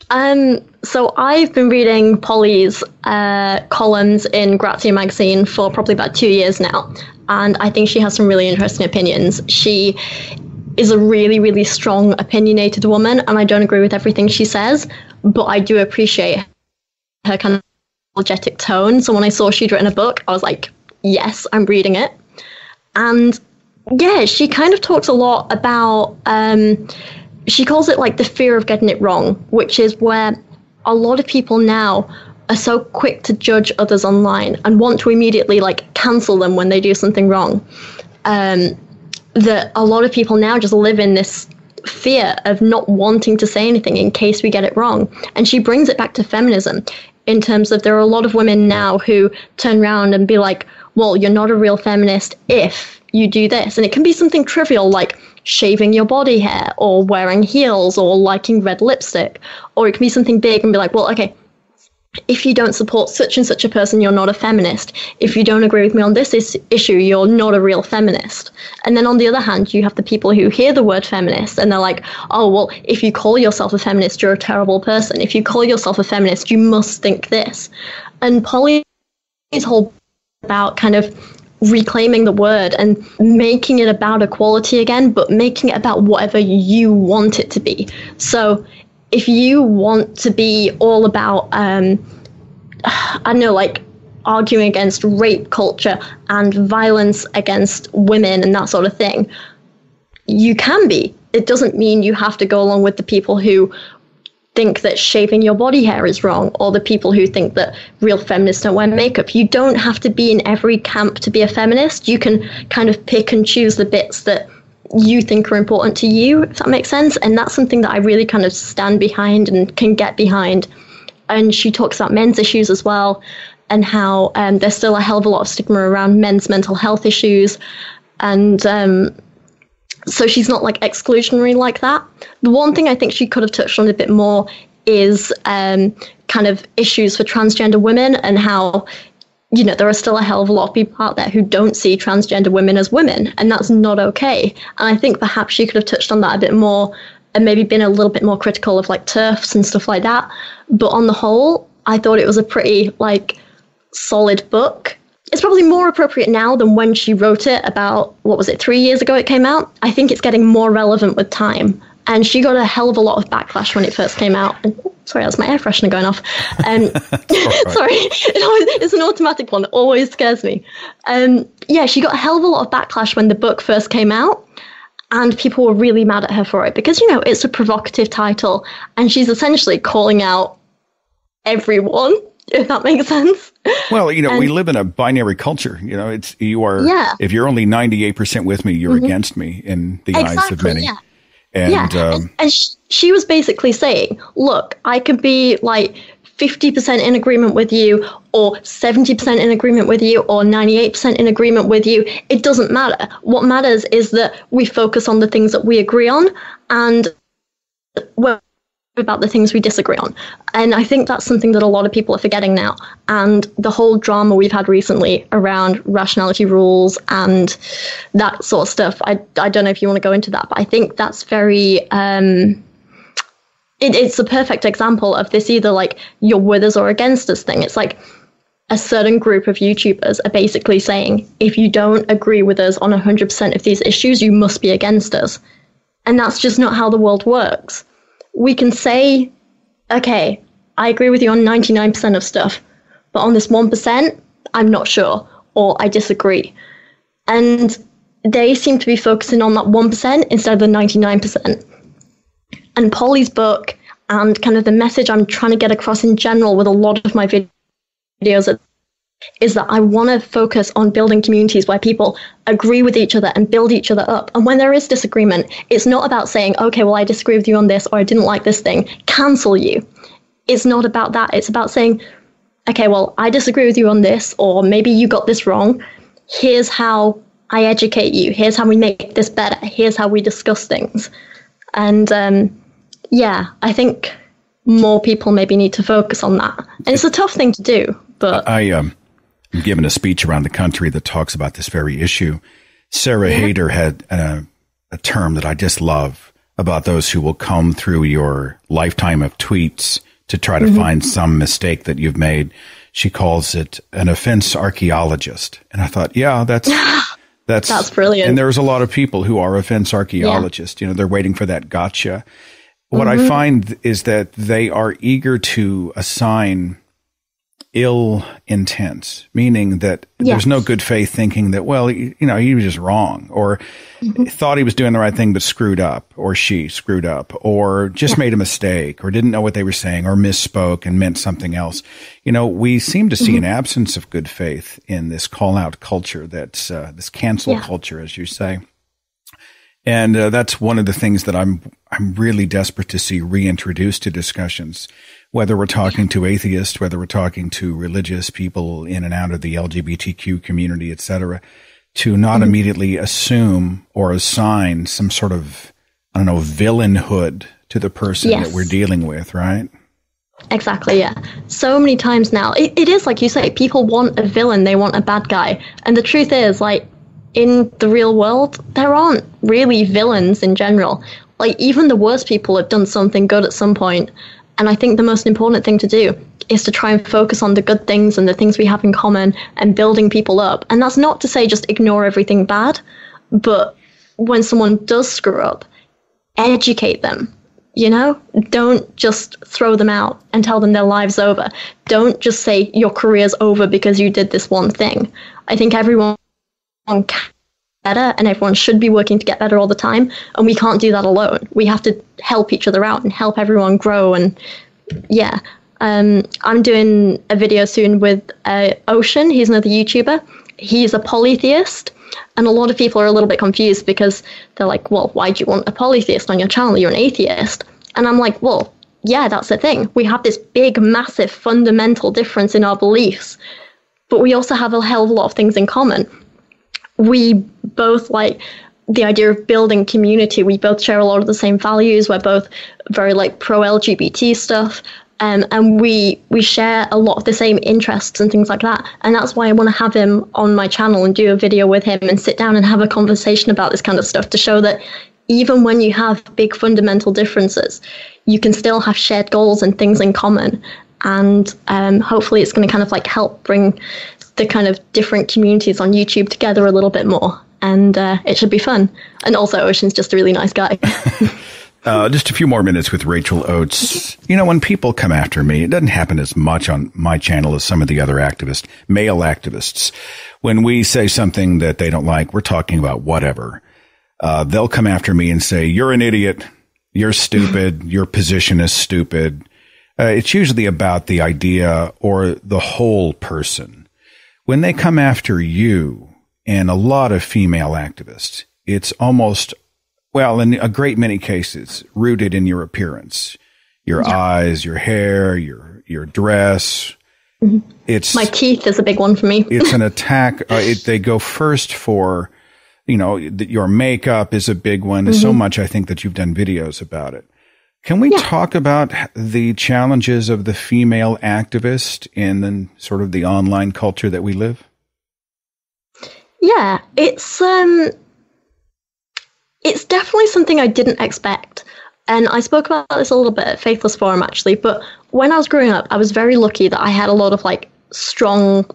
Um, so I've been reading Polly's uh, columns in Grazia magazine for probably about two years now, and I think she has some really interesting opinions. She is a really, really strong, opinionated woman, and I don't agree with everything she says, but I do appreciate her kind of apologetic tone. So when I saw she'd written a book, I was like, yes, I'm reading it. And yeah, she kind of talks a lot about, um, she calls it like the fear of getting it wrong, which is where a lot of people now are so quick to judge others online and want to immediately like cancel them when they do something wrong. Um, that a lot of people now just live in this fear of not wanting to say anything in case we get it wrong. And she brings it back to feminism in terms of there are a lot of women now who turn around and be like, well, you're not a real feminist if you do this. And it can be something trivial like shaving your body hair or wearing heels or liking red lipstick. Or it can be something big and be like, well, okay, if you don't support such and such a person, you're not a feminist. If you don't agree with me on this is- issue, you're not a real feminist. And then on the other hand, you have the people who hear the word feminist and they're like, oh, well, if you call yourself a feminist, you're a terrible person. If you call yourself a feminist, you must think this. And Polly's whole about kind of reclaiming the word and making it about equality again, but making it about whatever you want it to be. So if you want to be all about, um, <sighs> I don't know, like arguing against rape culture and violence against women and that sort of thing, you can be. It doesn't mean you have to go along with the people who think that shaving your body hair is wrong or the people who think that real feminists don't wear makeup. You don't have to be in every camp to be a feminist. You can kind of pick and choose the bits that you think are important to you, if that makes sense. And that's something that I really kind of stand behind and can get behind. And she talks about men's issues as well and how um, there's still a hell of a lot of stigma around men's mental health issues. And um, so she's not like exclusionary like that. The one thing I think she could have touched on a bit more is um, kind of issues for transgender women and how you know there are still a hell of a lot of people out there who don't see transgender women as women and that's not okay. And i think perhaps she could have touched on that a bit more and maybe been a little bit more critical of like TERFs and stuff like that. But on the whole i thought it was a pretty like solid book it's probably more appropriate now than when she wrote it about what was it three years ago it came out? I think it's getting more relevant with time. And she got a hell of a lot of backlash when it first came out. And, sorry that's my air freshener going off? Um, <laughs> <laughs> sorry it always, it's an automatic one it always scares me. Um, yeah she got a hell of a lot of backlash when the book first came out. And people were really mad at her for it because you know it's a provocative title. And she's essentially calling out everyone <laughs> if that makes sense Well, you know, And- we live in a binary culture. You know, it's you are. Yeah. If you're only ninety eight percent with me, you're against me in the eyes of many. yeah. And yeah, um, and, and sh- she was basically saying, "Look, I could be like fifty percent in agreement with you, or seventy percent in agreement with you, or ninety-eight percent in agreement with you. It doesn't matter. What matters is that we focus on the things that we agree on, and we're about the things we disagree on. And I think that's something that a lot of people are forgetting now. And the whole drama we've had recently around rationality rules and that sort of stuff, I, I don't know if you want to go into that, but I think that's very. Um, it, it's a perfect example of this either like you're with us or against us thing. It's like a certain group of YouTubers are basically saying if you don't agree with us on 100% of these issues, you must be against us. And that's just not how the world works we can say, okay, I agree with you on 99% of stuff, but on this 1%, I'm not sure, or I disagree. And they seem to be focusing on that 1% instead of the 99%. And Polly's book and kind of the message I'm trying to get across in general with a lot of my vid- videos is that I want to focus on building communities where people agree with each other and build each other up. And when there is disagreement, it's not about saying, okay, well, I disagree with you on this or I didn't like this thing, cancel you. It's not about that. It's about saying, okay, well, I disagree with you on this, or maybe you got this wrong. Here's how I educate you. Here's how we make this better. Here's how we discuss things. And um, yeah, I think more people maybe need to focus on that. And it's a tough thing to do, but I um, am giving a speech around the country that talks about this very issue. Sarah Haider had a, a term that I just love about those who will comb through your lifetime of tweets to try to Mm-hmm. find some mistake that you've made. She calls it an offense archaeologist. And I thought, yeah, that's <laughs> that's That's brilliant. And there's a lot of people who are offense archaeologists. You know, they're waiting for that gotcha. What Mm-hmm. I find is that they are eager to assign ill intent, meaning that there's no good faith thinking that, well, you know, he was just wrong or Mm-hmm. thought he was doing the right thing, but screwed up or she screwed up or just made a mistake or didn't know what they were saying or misspoke and meant something else. You know, we seem to Mm-hmm. see an absence of good faith in this call out culture that's uh, this cancel Yeah. culture, as you say. And uh, that's one of the things that I'm I'm really desperate to see reintroduced to discussions, whether we're talking to atheists, whether we're talking to religious people in and out of the LGBTQ community, et cetera, to not Mm-hmm. immediately assume or assign some sort of I don't know villainhood to the person Yes. that we're dealing with, right? Exactly, yeah. So many times now, it, it is like you say, people want a villain, they want a bad guy. And the truth is, like, in the real world, there aren't really villains in general. Like, even the worst people have done something good at some point. And I think the most important thing to do is to try and focus on the good things and the things we have in common and building people up. And that's not to say just ignore everything bad, but when someone does screw up, educate them you know? Don't just throw them out and tell them their lives over. Don't just say your career's over because you did this one thing. I think everyone can better and everyone should be working to get better all the time and we can't do that alone we have to help each other out and help everyone grow and yeah um, i'm doing a video soon with uh, ocean he's another youtuber he's a polytheist and a lot of people are a little bit confused because they're like, well, why do you want a polytheist on your channel? You're an atheist. And I'm like, well, yeah, that's the thing. We have this big, massive, fundamental difference in our beliefs, but we also have a hell of a lot of things in common. We both like the idea of building community. We both share a lot of the same values. We're both very like pro LGBT stuff. Um, and we we share a lot of the same interests and things like that. And that's why I want to have him on my channel and do a video with him and sit down and have a conversation about this kind of stuff to show that even when you have big fundamental differences, you can still have shared goals and things in common. And um, hopefully, it's going to kind of like help bring the kind of different communities on YouTube together a little bit more. And uh, it should be fun. And also, Ocean's just a really nice guy. <laughs> Uh, just a few more minutes with Rachel Oates. You know, when people come after me, it doesn't happen as much on my channel as some of the other activists, male activists. When we say something that they don't like, we're talking about whatever. Uh, they'll come after me and say, you're an idiot. You're stupid. <laughs> Your position is stupid. Uh, it's usually about the idea or the whole person. When they come after you and a lot of female activists, it's almost well, in a great many cases, rooted in your appearance, your eyes, your hair, your your dress. It's my teeth is a big one for me. it's an <laughs> attack. Uh, it, they go first for, you know, th- your makeup is a big one. So much, I think that you've done videos about it. Can we talk about the challenges of the female activist in the, sort of the online culture that we live? Yeah, it's um it's definitely something I didn't expect. And I spoke about this a little bit at Faithless Forum actually, but when I was growing up, I was very lucky that I had a lot of like strong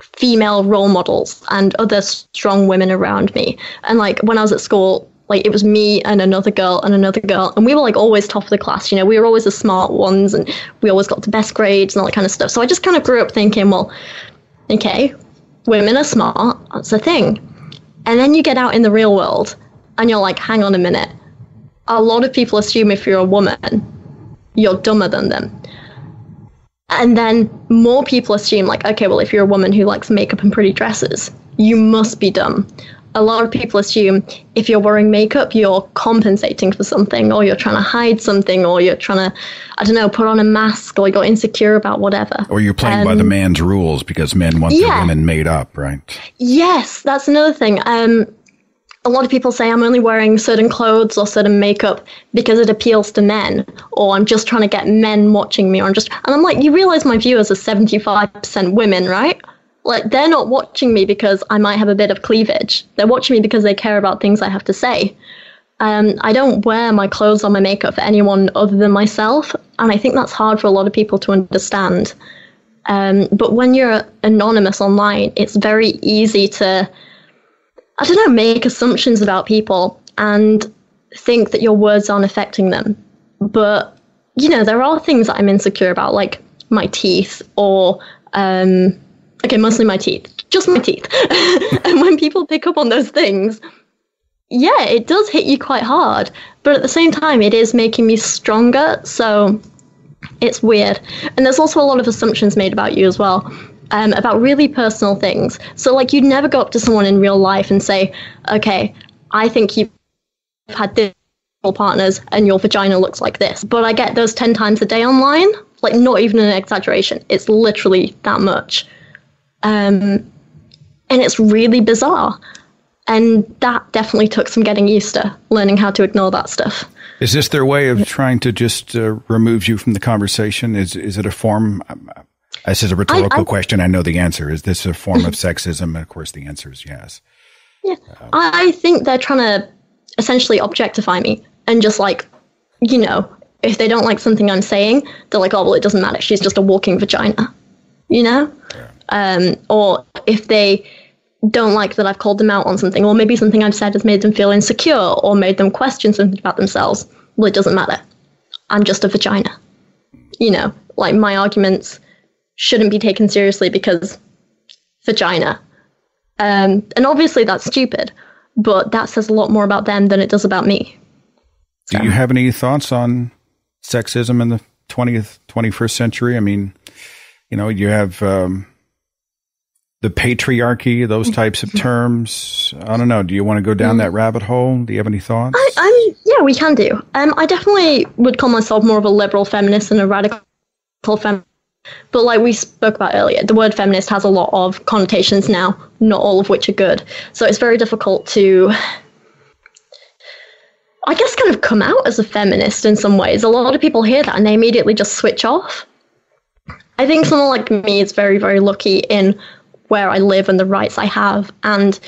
female role models and other strong women around me. And like when I was at school, like it was me and another girl and another girl, and we were like always top of the class. You know, we were always the smart ones, and we always got the best grades and all that kind of stuff. So I just kind of grew up thinking, well, okay, women are smart, that's a thing. And then you get out in the real world, and you're like, hang on a minute. A lot of people assume if you're a woman, you're dumber than them. And then more people assume, like, okay, well, if you're a woman who likes makeup and pretty dresses, you must be dumb. A lot of people assume if you're wearing makeup, you're compensating for something, or you're trying to hide something, or you're trying to, I don't know, put on a mask, or you're insecure about whatever. Or you're playing by the Um, man's rules because men want their yeah. women made up, right? Yes, that's another thing. Um, a lot of people say I'm only wearing certain clothes or certain makeup because it appeals to men, or I'm just trying to get men watching me, or I'm just. And I'm like, you realize my viewers are 75% women, right? Like, they're not watching me because I might have a bit of cleavage. They're watching me because they care about things I have to say. Um, I don't wear my clothes or my makeup for anyone other than myself, and I think that's hard for a lot of people to understand. Um, but when you're anonymous online, it's very easy to, I don't know, make assumptions about people and think that your words aren't affecting them. But, you know, there are things that I'm insecure about, like my teeth or, um, okay, mostly my teeth, just my teeth. <laughs> and when people pick up on those things, yeah, it does hit you quite hard. But at the same time, it is making me stronger. So it's weird. And there's also a lot of assumptions made about you as well. Um, about really personal things. So, like, you'd never go up to someone in real life and say, okay, I think you've had this partners and your vagina looks like this. But I get those 10 times a day online. Like, not even an exaggeration. It's literally that much. Um, and it's really bizarre. And that definitely took some getting used to, learning how to ignore that stuff. Is this their way of trying to just uh, remove you from the conversation? Is is it a form? um, This is a rhetorical I- I- question. I know the answer. Is this a form of sexism? And of course, the answer is yes. Yeah. I think they're trying to essentially objectify me and just like, you know, if they don't like something I'm saying, they're like, oh, well, it doesn't matter. She's just a walking vagina, you know? Um, or if they don't like that I've called them out on something, or maybe something I've said has made them feel insecure or made them question something about themselves, well, it doesn't matter. I'm just a vagina. You know, like my arguments shouldn't be taken seriously because vagina. Um, and obviously that's stupid, but that says a lot more about them than it does about me. Do you have any thoughts on sexism in the twentieth, twenty first century? I mean, you know, you have um, the patriarchy, those types of terms. I don't know. Do you want to go down that rabbit hole? Do you have any thoughts? I, I'm yeah, we can do. Um, I definitely would call myself more of a liberal feminist than a radical feminist. But like we spoke about earlier, the word feminist has a lot of connotations now, not all of which are good. So it's very difficult to, I guess, kind of come out as a feminist in some ways. A lot of people hear that and they immediately just switch off. I think someone like me is very, very lucky in where I live and the rights I have. And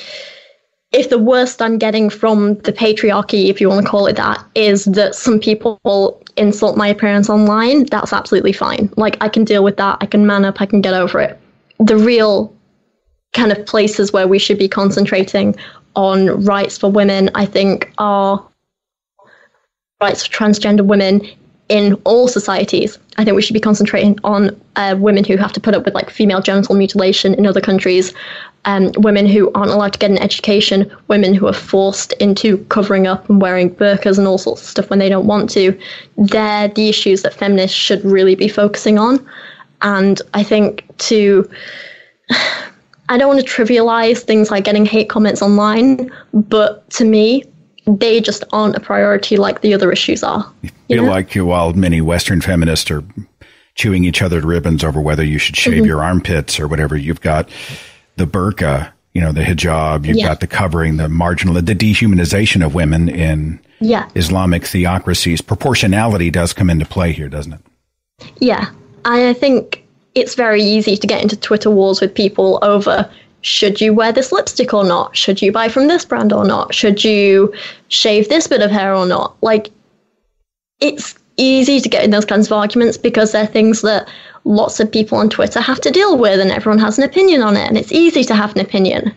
if the worst I'm getting from the patriarchy, if you want to call it that, is that some people will insult my appearance online, that's absolutely fine. Like, I can deal with that. I can man up. I can get over it. The real kind of places where we should be concentrating on rights for women, I think, are rights for transgender women in all societies. I think we should be concentrating on uh, women who have to put up with like female genital mutilation in other countries, um, women who aren't allowed to get an education, women who are forced into covering up and wearing burqas and all sorts of stuff when they don't want to. They're the issues that feminists should really be focusing on. And I think to <sighs> I don't want to trivialize things like getting hate comments online, but to me, they just aren't a priority like the other issues are. You feel know? like you, while many Western feminists are chewing each other to ribbons over whether you should shave Mhm. your armpits or whatever, you've got the burqa, you know, the hijab, you've Yeah. got the covering, the marginal, the dehumanization of women in Yeah, Islamic theocracies. Proportionality does come into play here, doesn't it? yeah. I think it's very easy to get into Twitter wars with people over should you wear this lipstick or not? Should you buy from this brand or not? Should you shave this bit of hair or not? Like, it's easy to get in those kinds of arguments because they're things that lots of people on Twitter have to deal with and everyone has an opinion on it, and it's easy to have an opinion.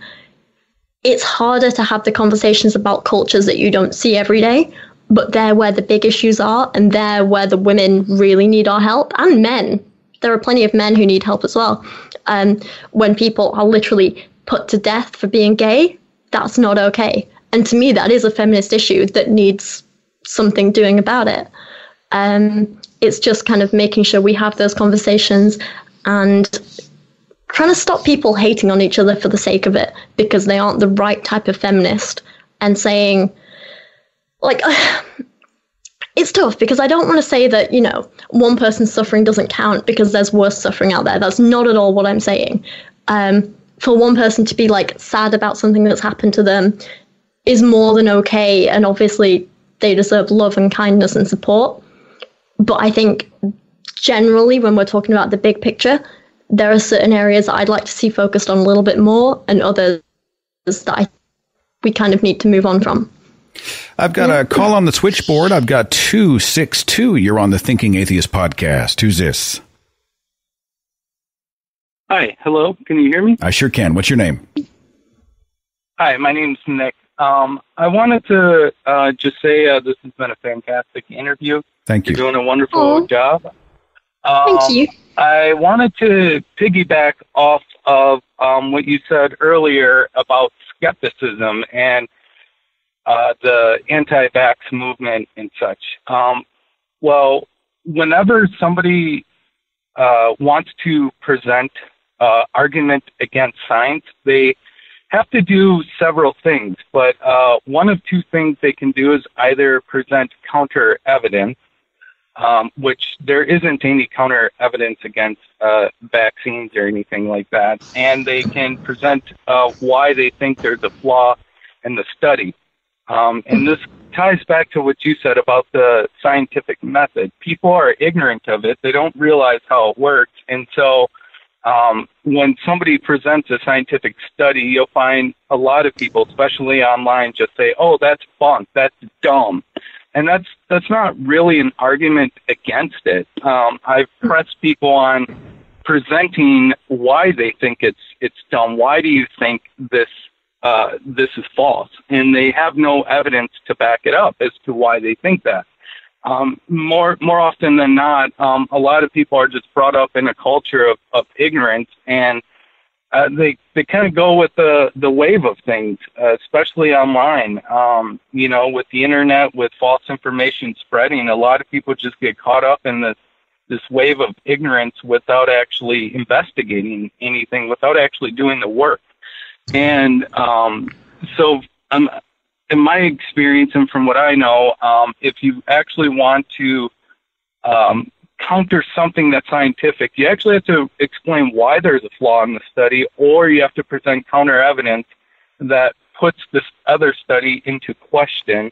It's harder to have the conversations about cultures that you don't see every day, but they're where the big issues are, and they're where the women really need our help, and men. There are plenty of men who need help as well. Um, when people are literally put to death for being gay, that's not okay. And to me, that is a feminist issue that needs something doing about it. Um, it's just kind of making sure we have those conversations and trying to stop people hating on each other for the sake of it because they aren't the right type of feminist and saying, like, <sighs> it's tough because I don't want to say that, you know, one person's suffering doesn't count because there's worse suffering out there. That's not at all what I'm saying. Um, for one person to be like sad about something that's happened to them is more than okay. And obviously, they deserve love and kindness and support. But I think generally, when we're talking about the big picture, there are certain areas that I'd like to see focused on a little bit more and others that I, we kind of need to move on from. I've got a call on the switchboard. I've got 262. You're on the Thinking Atheist podcast. Who's this? Hi, hello. Can you hear me? I sure can. What's your name? Hi, my name's Nick. Um, I wanted to uh, just say uh, this has been a fantastic interview. Thank you. You're doing a wonderful Aw. job. Um, Thank you. I wanted to piggyback off of um, what you said earlier about skepticism and uh, the anti-vax movement and such. Um, well, whenever somebody uh, wants to present uh, argument against science, they have to do several things. But uh, one of two things they can do is either present counter evidence, um, which there isn't any counter evidence against uh, vaccines or anything like that, and they can present uh, why they think there's a flaw in the study. Um, and this ties back to what you said about the scientific method. People are ignorant of it; they don't realize how it works, and so um, when somebody presents a scientific study, you'll find a lot of people, especially online, just say, "Oh, that's bunk. That's dumb." and that's that's not really an argument against it. Um, I've pressed people on presenting why they think it's it's dumb. Why do you think this uh, this is false? And they have no evidence to back it up as to why they think that. Um, more more often than not, um, a lot of people are just brought up in a culture of, of ignorance and uh, they they kind of go with the the wave of things, uh, especially online. Um, you know, with the internet, with false information spreading, a lot of people just get caught up in this this wave of ignorance without actually investigating anything, without actually doing the work. And um, so, um, in my experience and from what I know, um, if you actually want to um, counter something that's scientific, you actually have to explain why there's a flaw in the study, or you have to present counter evidence that puts this other study into question.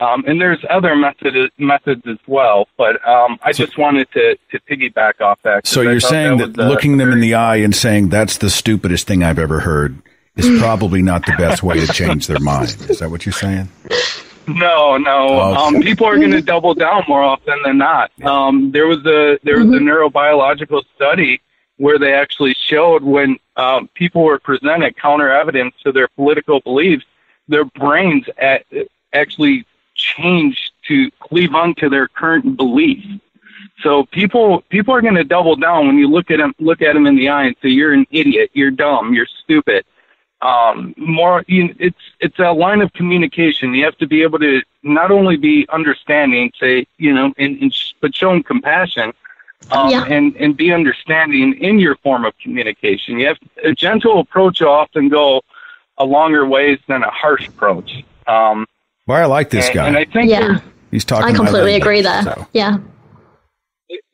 Um, and there's other method, methods as well, but um, I just wanted to, to piggyback off that. So you're saying that, uh, looking them in the eye and saying that's the stupidest thing I've ever heard is probably not the best way to change their mind. Is that what you're saying? No, no. Okay. Um, people are going to double down more often than not. Um, there was a there was a neurobiological study where they actually showed when um, people were presented counter evidence to their political beliefs, their brains at, actually changed to cleave onto their current beliefs. So people people are going to double down when you look at them look at them in the eye and say you're an idiot, you're dumb, you're stupid um, more you, it's it's a line of communication. You have to be able to not only be understanding, say you know, and, and sh- but showing compassion, um, Yeah. and and be understanding in your form of communication. You have a gentle approach will often go a longer ways than a harsh approach. Um, Well, I like this and, guy. and I think Yeah, He's talking. I completely language, agree there. so. Yeah.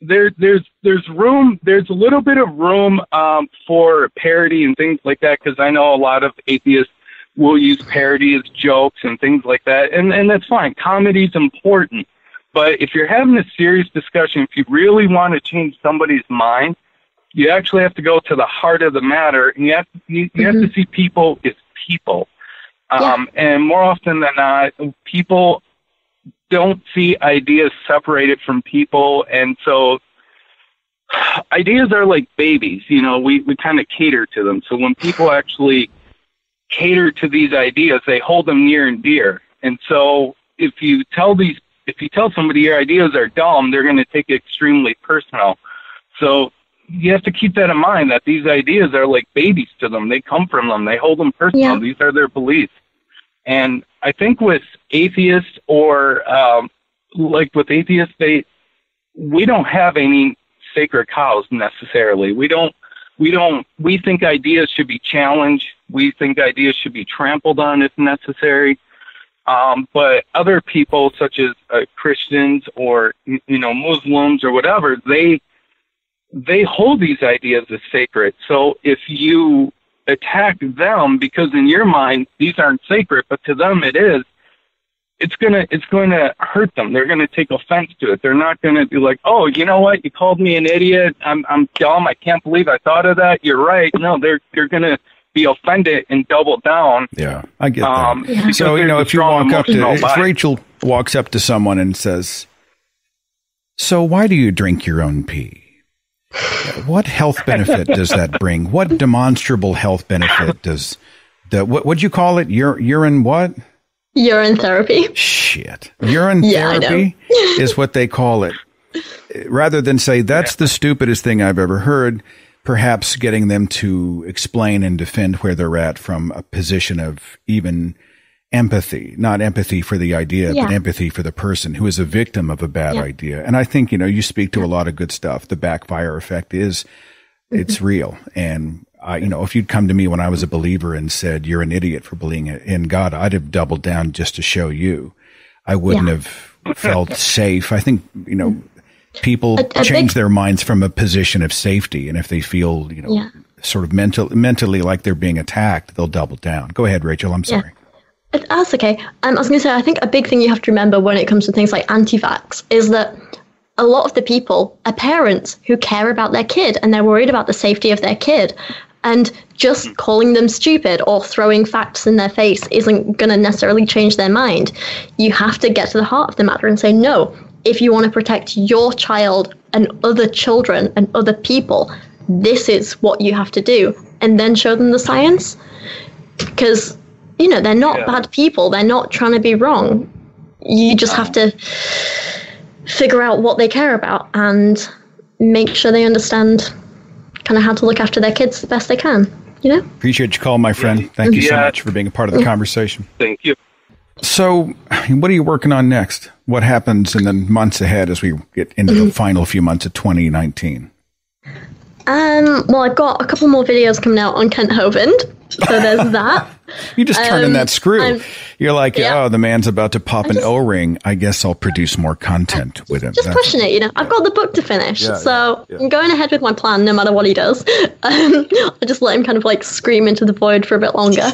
There there's there's room there's a little bit of room um, for parody and things like that because I know a lot of atheists will use parody as jokes and things like that and and that's fine. Comedy's important but if you're having a serious discussion if you really want to change somebody's mind you actually have to go to the heart of the matter and you have you, you have to see people as people. Um, and more often than not people don't see ideas separated from people. And so ideas are like babies you know we we kind of cater to them. So when people actually cater to these ideas they hold them near and dear. And so if you tell these if you tell somebody your ideas are dumb they're going to take it extremely personal. So you have to keep that in mind that these ideas are like babies to them. They come from them. They hold them personal. Yeah. these are their beliefs. And I think with atheists or um, like with atheists, they we don't have any sacred cows necessarily. We don't we don't we think ideas should be challenged. We think ideas should be trampled on if necessary. Um, but other people, such as uh, Christians or you know Muslims or whatever, they they hold these ideas as sacred. So if you attack them because in your mind these aren't sacred, but to them it is, it's gonna it's going to hurt them. They're going to take offense to it. They're not going to be like, oh, you know what? You called me an idiot. I'm I'm dumb. I can't believe I thought of that. You're right. No, they're they're going to be offended and double down. Yeah, I get Um, that. So you know, if you walk up to if. Rachel walks up to someone and says, "So why do you drink your own pee?" What health benefit does that bring? What demonstrable health benefit does the what would you call it? Ur- urine what? Urine therapy. Shit. Urine Yeah, therapy is what they call it. Rather than say that's the stupidest thing I've ever heard, perhaps getting them to explain and defend where they're at from a position of even empathy, not empathy for the idea, but empathy for the person who is a victim of a bad Yeah. idea. And I think, you know, you speak to a lot of good stuff. The backfire effect is, it's Mm-hmm. real. And I, you know, if you'd come to me when I was a believer and said, you're an idiot for believing in God, I'd have doubled down just to show you. I wouldn't Yeah. have felt safe. I think, you know, people A- a change big- their minds from a position of safety. And if they feel, you know, Yeah. sort of mental, mentally like they're being attacked, they'll double down. Go ahead, Rachel. I'm Yeah. sorry. That's okay. Um, I was going to say, I think a big thing you have to remember when it comes to things like anti vax is that a lot of the people are parents who care about their kid and they're worried about the safety of their kid. And just calling them stupid or throwing facts in their face isn't going to necessarily change their mind. You have to get to the heart of the matter and say, no, if you want to protect your child and other children and other people, this is what you have to do. And then show them the science because you know they're not Yeah. bad people they're not trying to be wrong you just have to figure out what they care about and make sure they understand kind of how to look after their kids the best they can you know Appreciate your call, my friend. Thank you so much for being a part of the conversation. Thank you. So, what are you working on next? What happens in the months ahead as we get into the final few months of 2019? um well i've got a couple more videos coming out on kent hovind so there's <laughs> that You just turn in Um, that screw. I'm- You're like, Yeah. oh, the man's about to pop an just- O ring. I guess I'll produce more content with him. just That's- pushing it, you know. I've got the book to finish, Yeah, so yeah, yeah. I'm going ahead with my plan no matter what he does. <laughs> Um, I just let him kind of like scream into the void for a bit longer.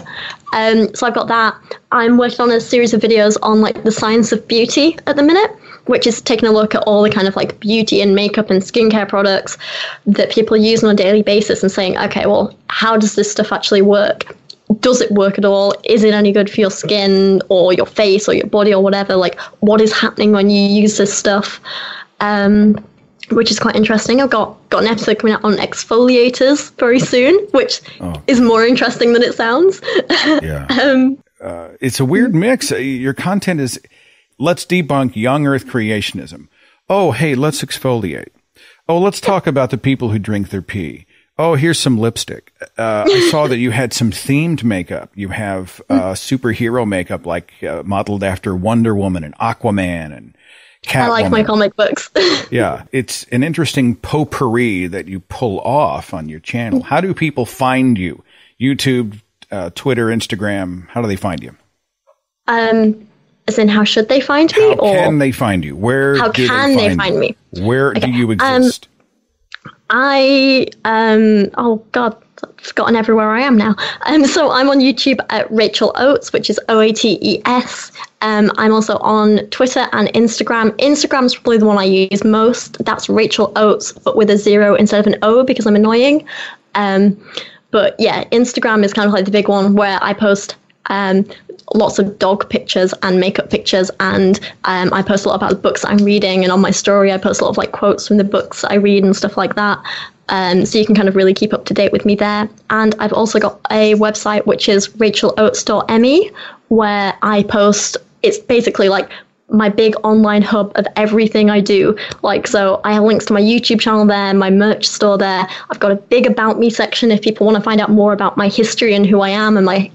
Um, so I've got that. I'm working on a series of videos on like the science of beauty at the minute, which is taking a look at all the kind of like beauty and makeup and skincare products that people use on a daily basis and saying, okay, well, how does this stuff actually work? does it work at all? Is it any good for your skin or your face or your body or whatever? Like, what is happening when you use this stuff? Um, which is quite interesting. I've got got an episode coming out on exfoliators very soon, which is more interesting than it sounds. <laughs> Yeah. um, it's a weird mix. Uh, Your content is let's debunk young earth creationism. Oh, hey, let's exfoliate. Oh, let's talk about the people who drink their pee. Oh, here's some lipstick. Uh, I saw that you had some themed makeup. You have uh, superhero makeup, like uh, modeled after Wonder Woman and Aquaman and Catwoman. I like my comic books. <laughs> Yeah, it's an interesting potpourri that you pull off on your channel. How do people find you? YouTube, uh, Twitter, Instagram. How do they find you? um, as in, how should they find me? How or can they find you? Where How do can they they find, find me? Where do you um, exist? I um oh god, I've forgotten everywhere I am now. Um, so I'm on YouTube at Rachel Oates, which is O A T E S. Um, I'm also on Twitter and Instagram. Instagram's probably the one I use most. That's Rachel Oates, but with a zero instead of an O because I'm annoying. Um, but yeah, Instagram is kind of like the big one where I post um, lots of dog pictures and makeup pictures, and um, I post a lot about the books I'm reading. And on my story, I post a lot of like quotes from the books I read and stuff like that. Um, so you can kind of really keep up to date with me there. And I've also got a website which is racheloates.me, where I post. It's basically like my big online hub of everything I do. Like, so I have links to my YouTube channel there, my merch store there. I've got a big about me section if people want to find out more about my history and who I am and my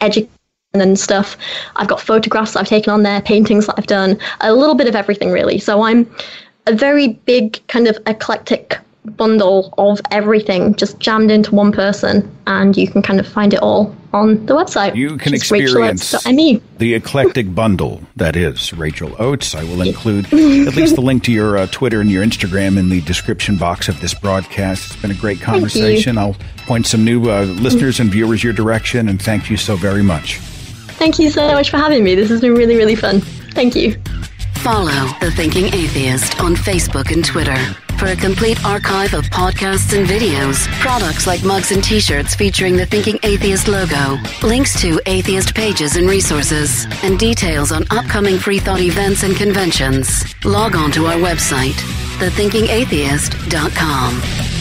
education and stuff. I've got photographs I've taken on there, paintings that I've done, a little bit of everything really. So I'm a very big kind of eclectic bundle of everything just jammed into one person and you can kind of find it all on the website. You can experience racheloates.me. the eclectic <laughs> bundle that is Rachel Oates. I will include <laughs> at least the link to your uh, Twitter and your Instagram in the description box of this broadcast. It's been a great conversation. I'll point some new uh, listeners and viewers your direction, and thank you so very much. Thank you so much for having me. This has been really, really fun. Thank you. Follow The Thinking Atheist on Facebook and Twitter. For a complete archive of podcasts and videos, products like mugs and t-shirts featuring the Thinking Atheist logo, links to atheist pages and resources, and details on upcoming free thought events and conventions, log on to our website, thethinkingatheist.com.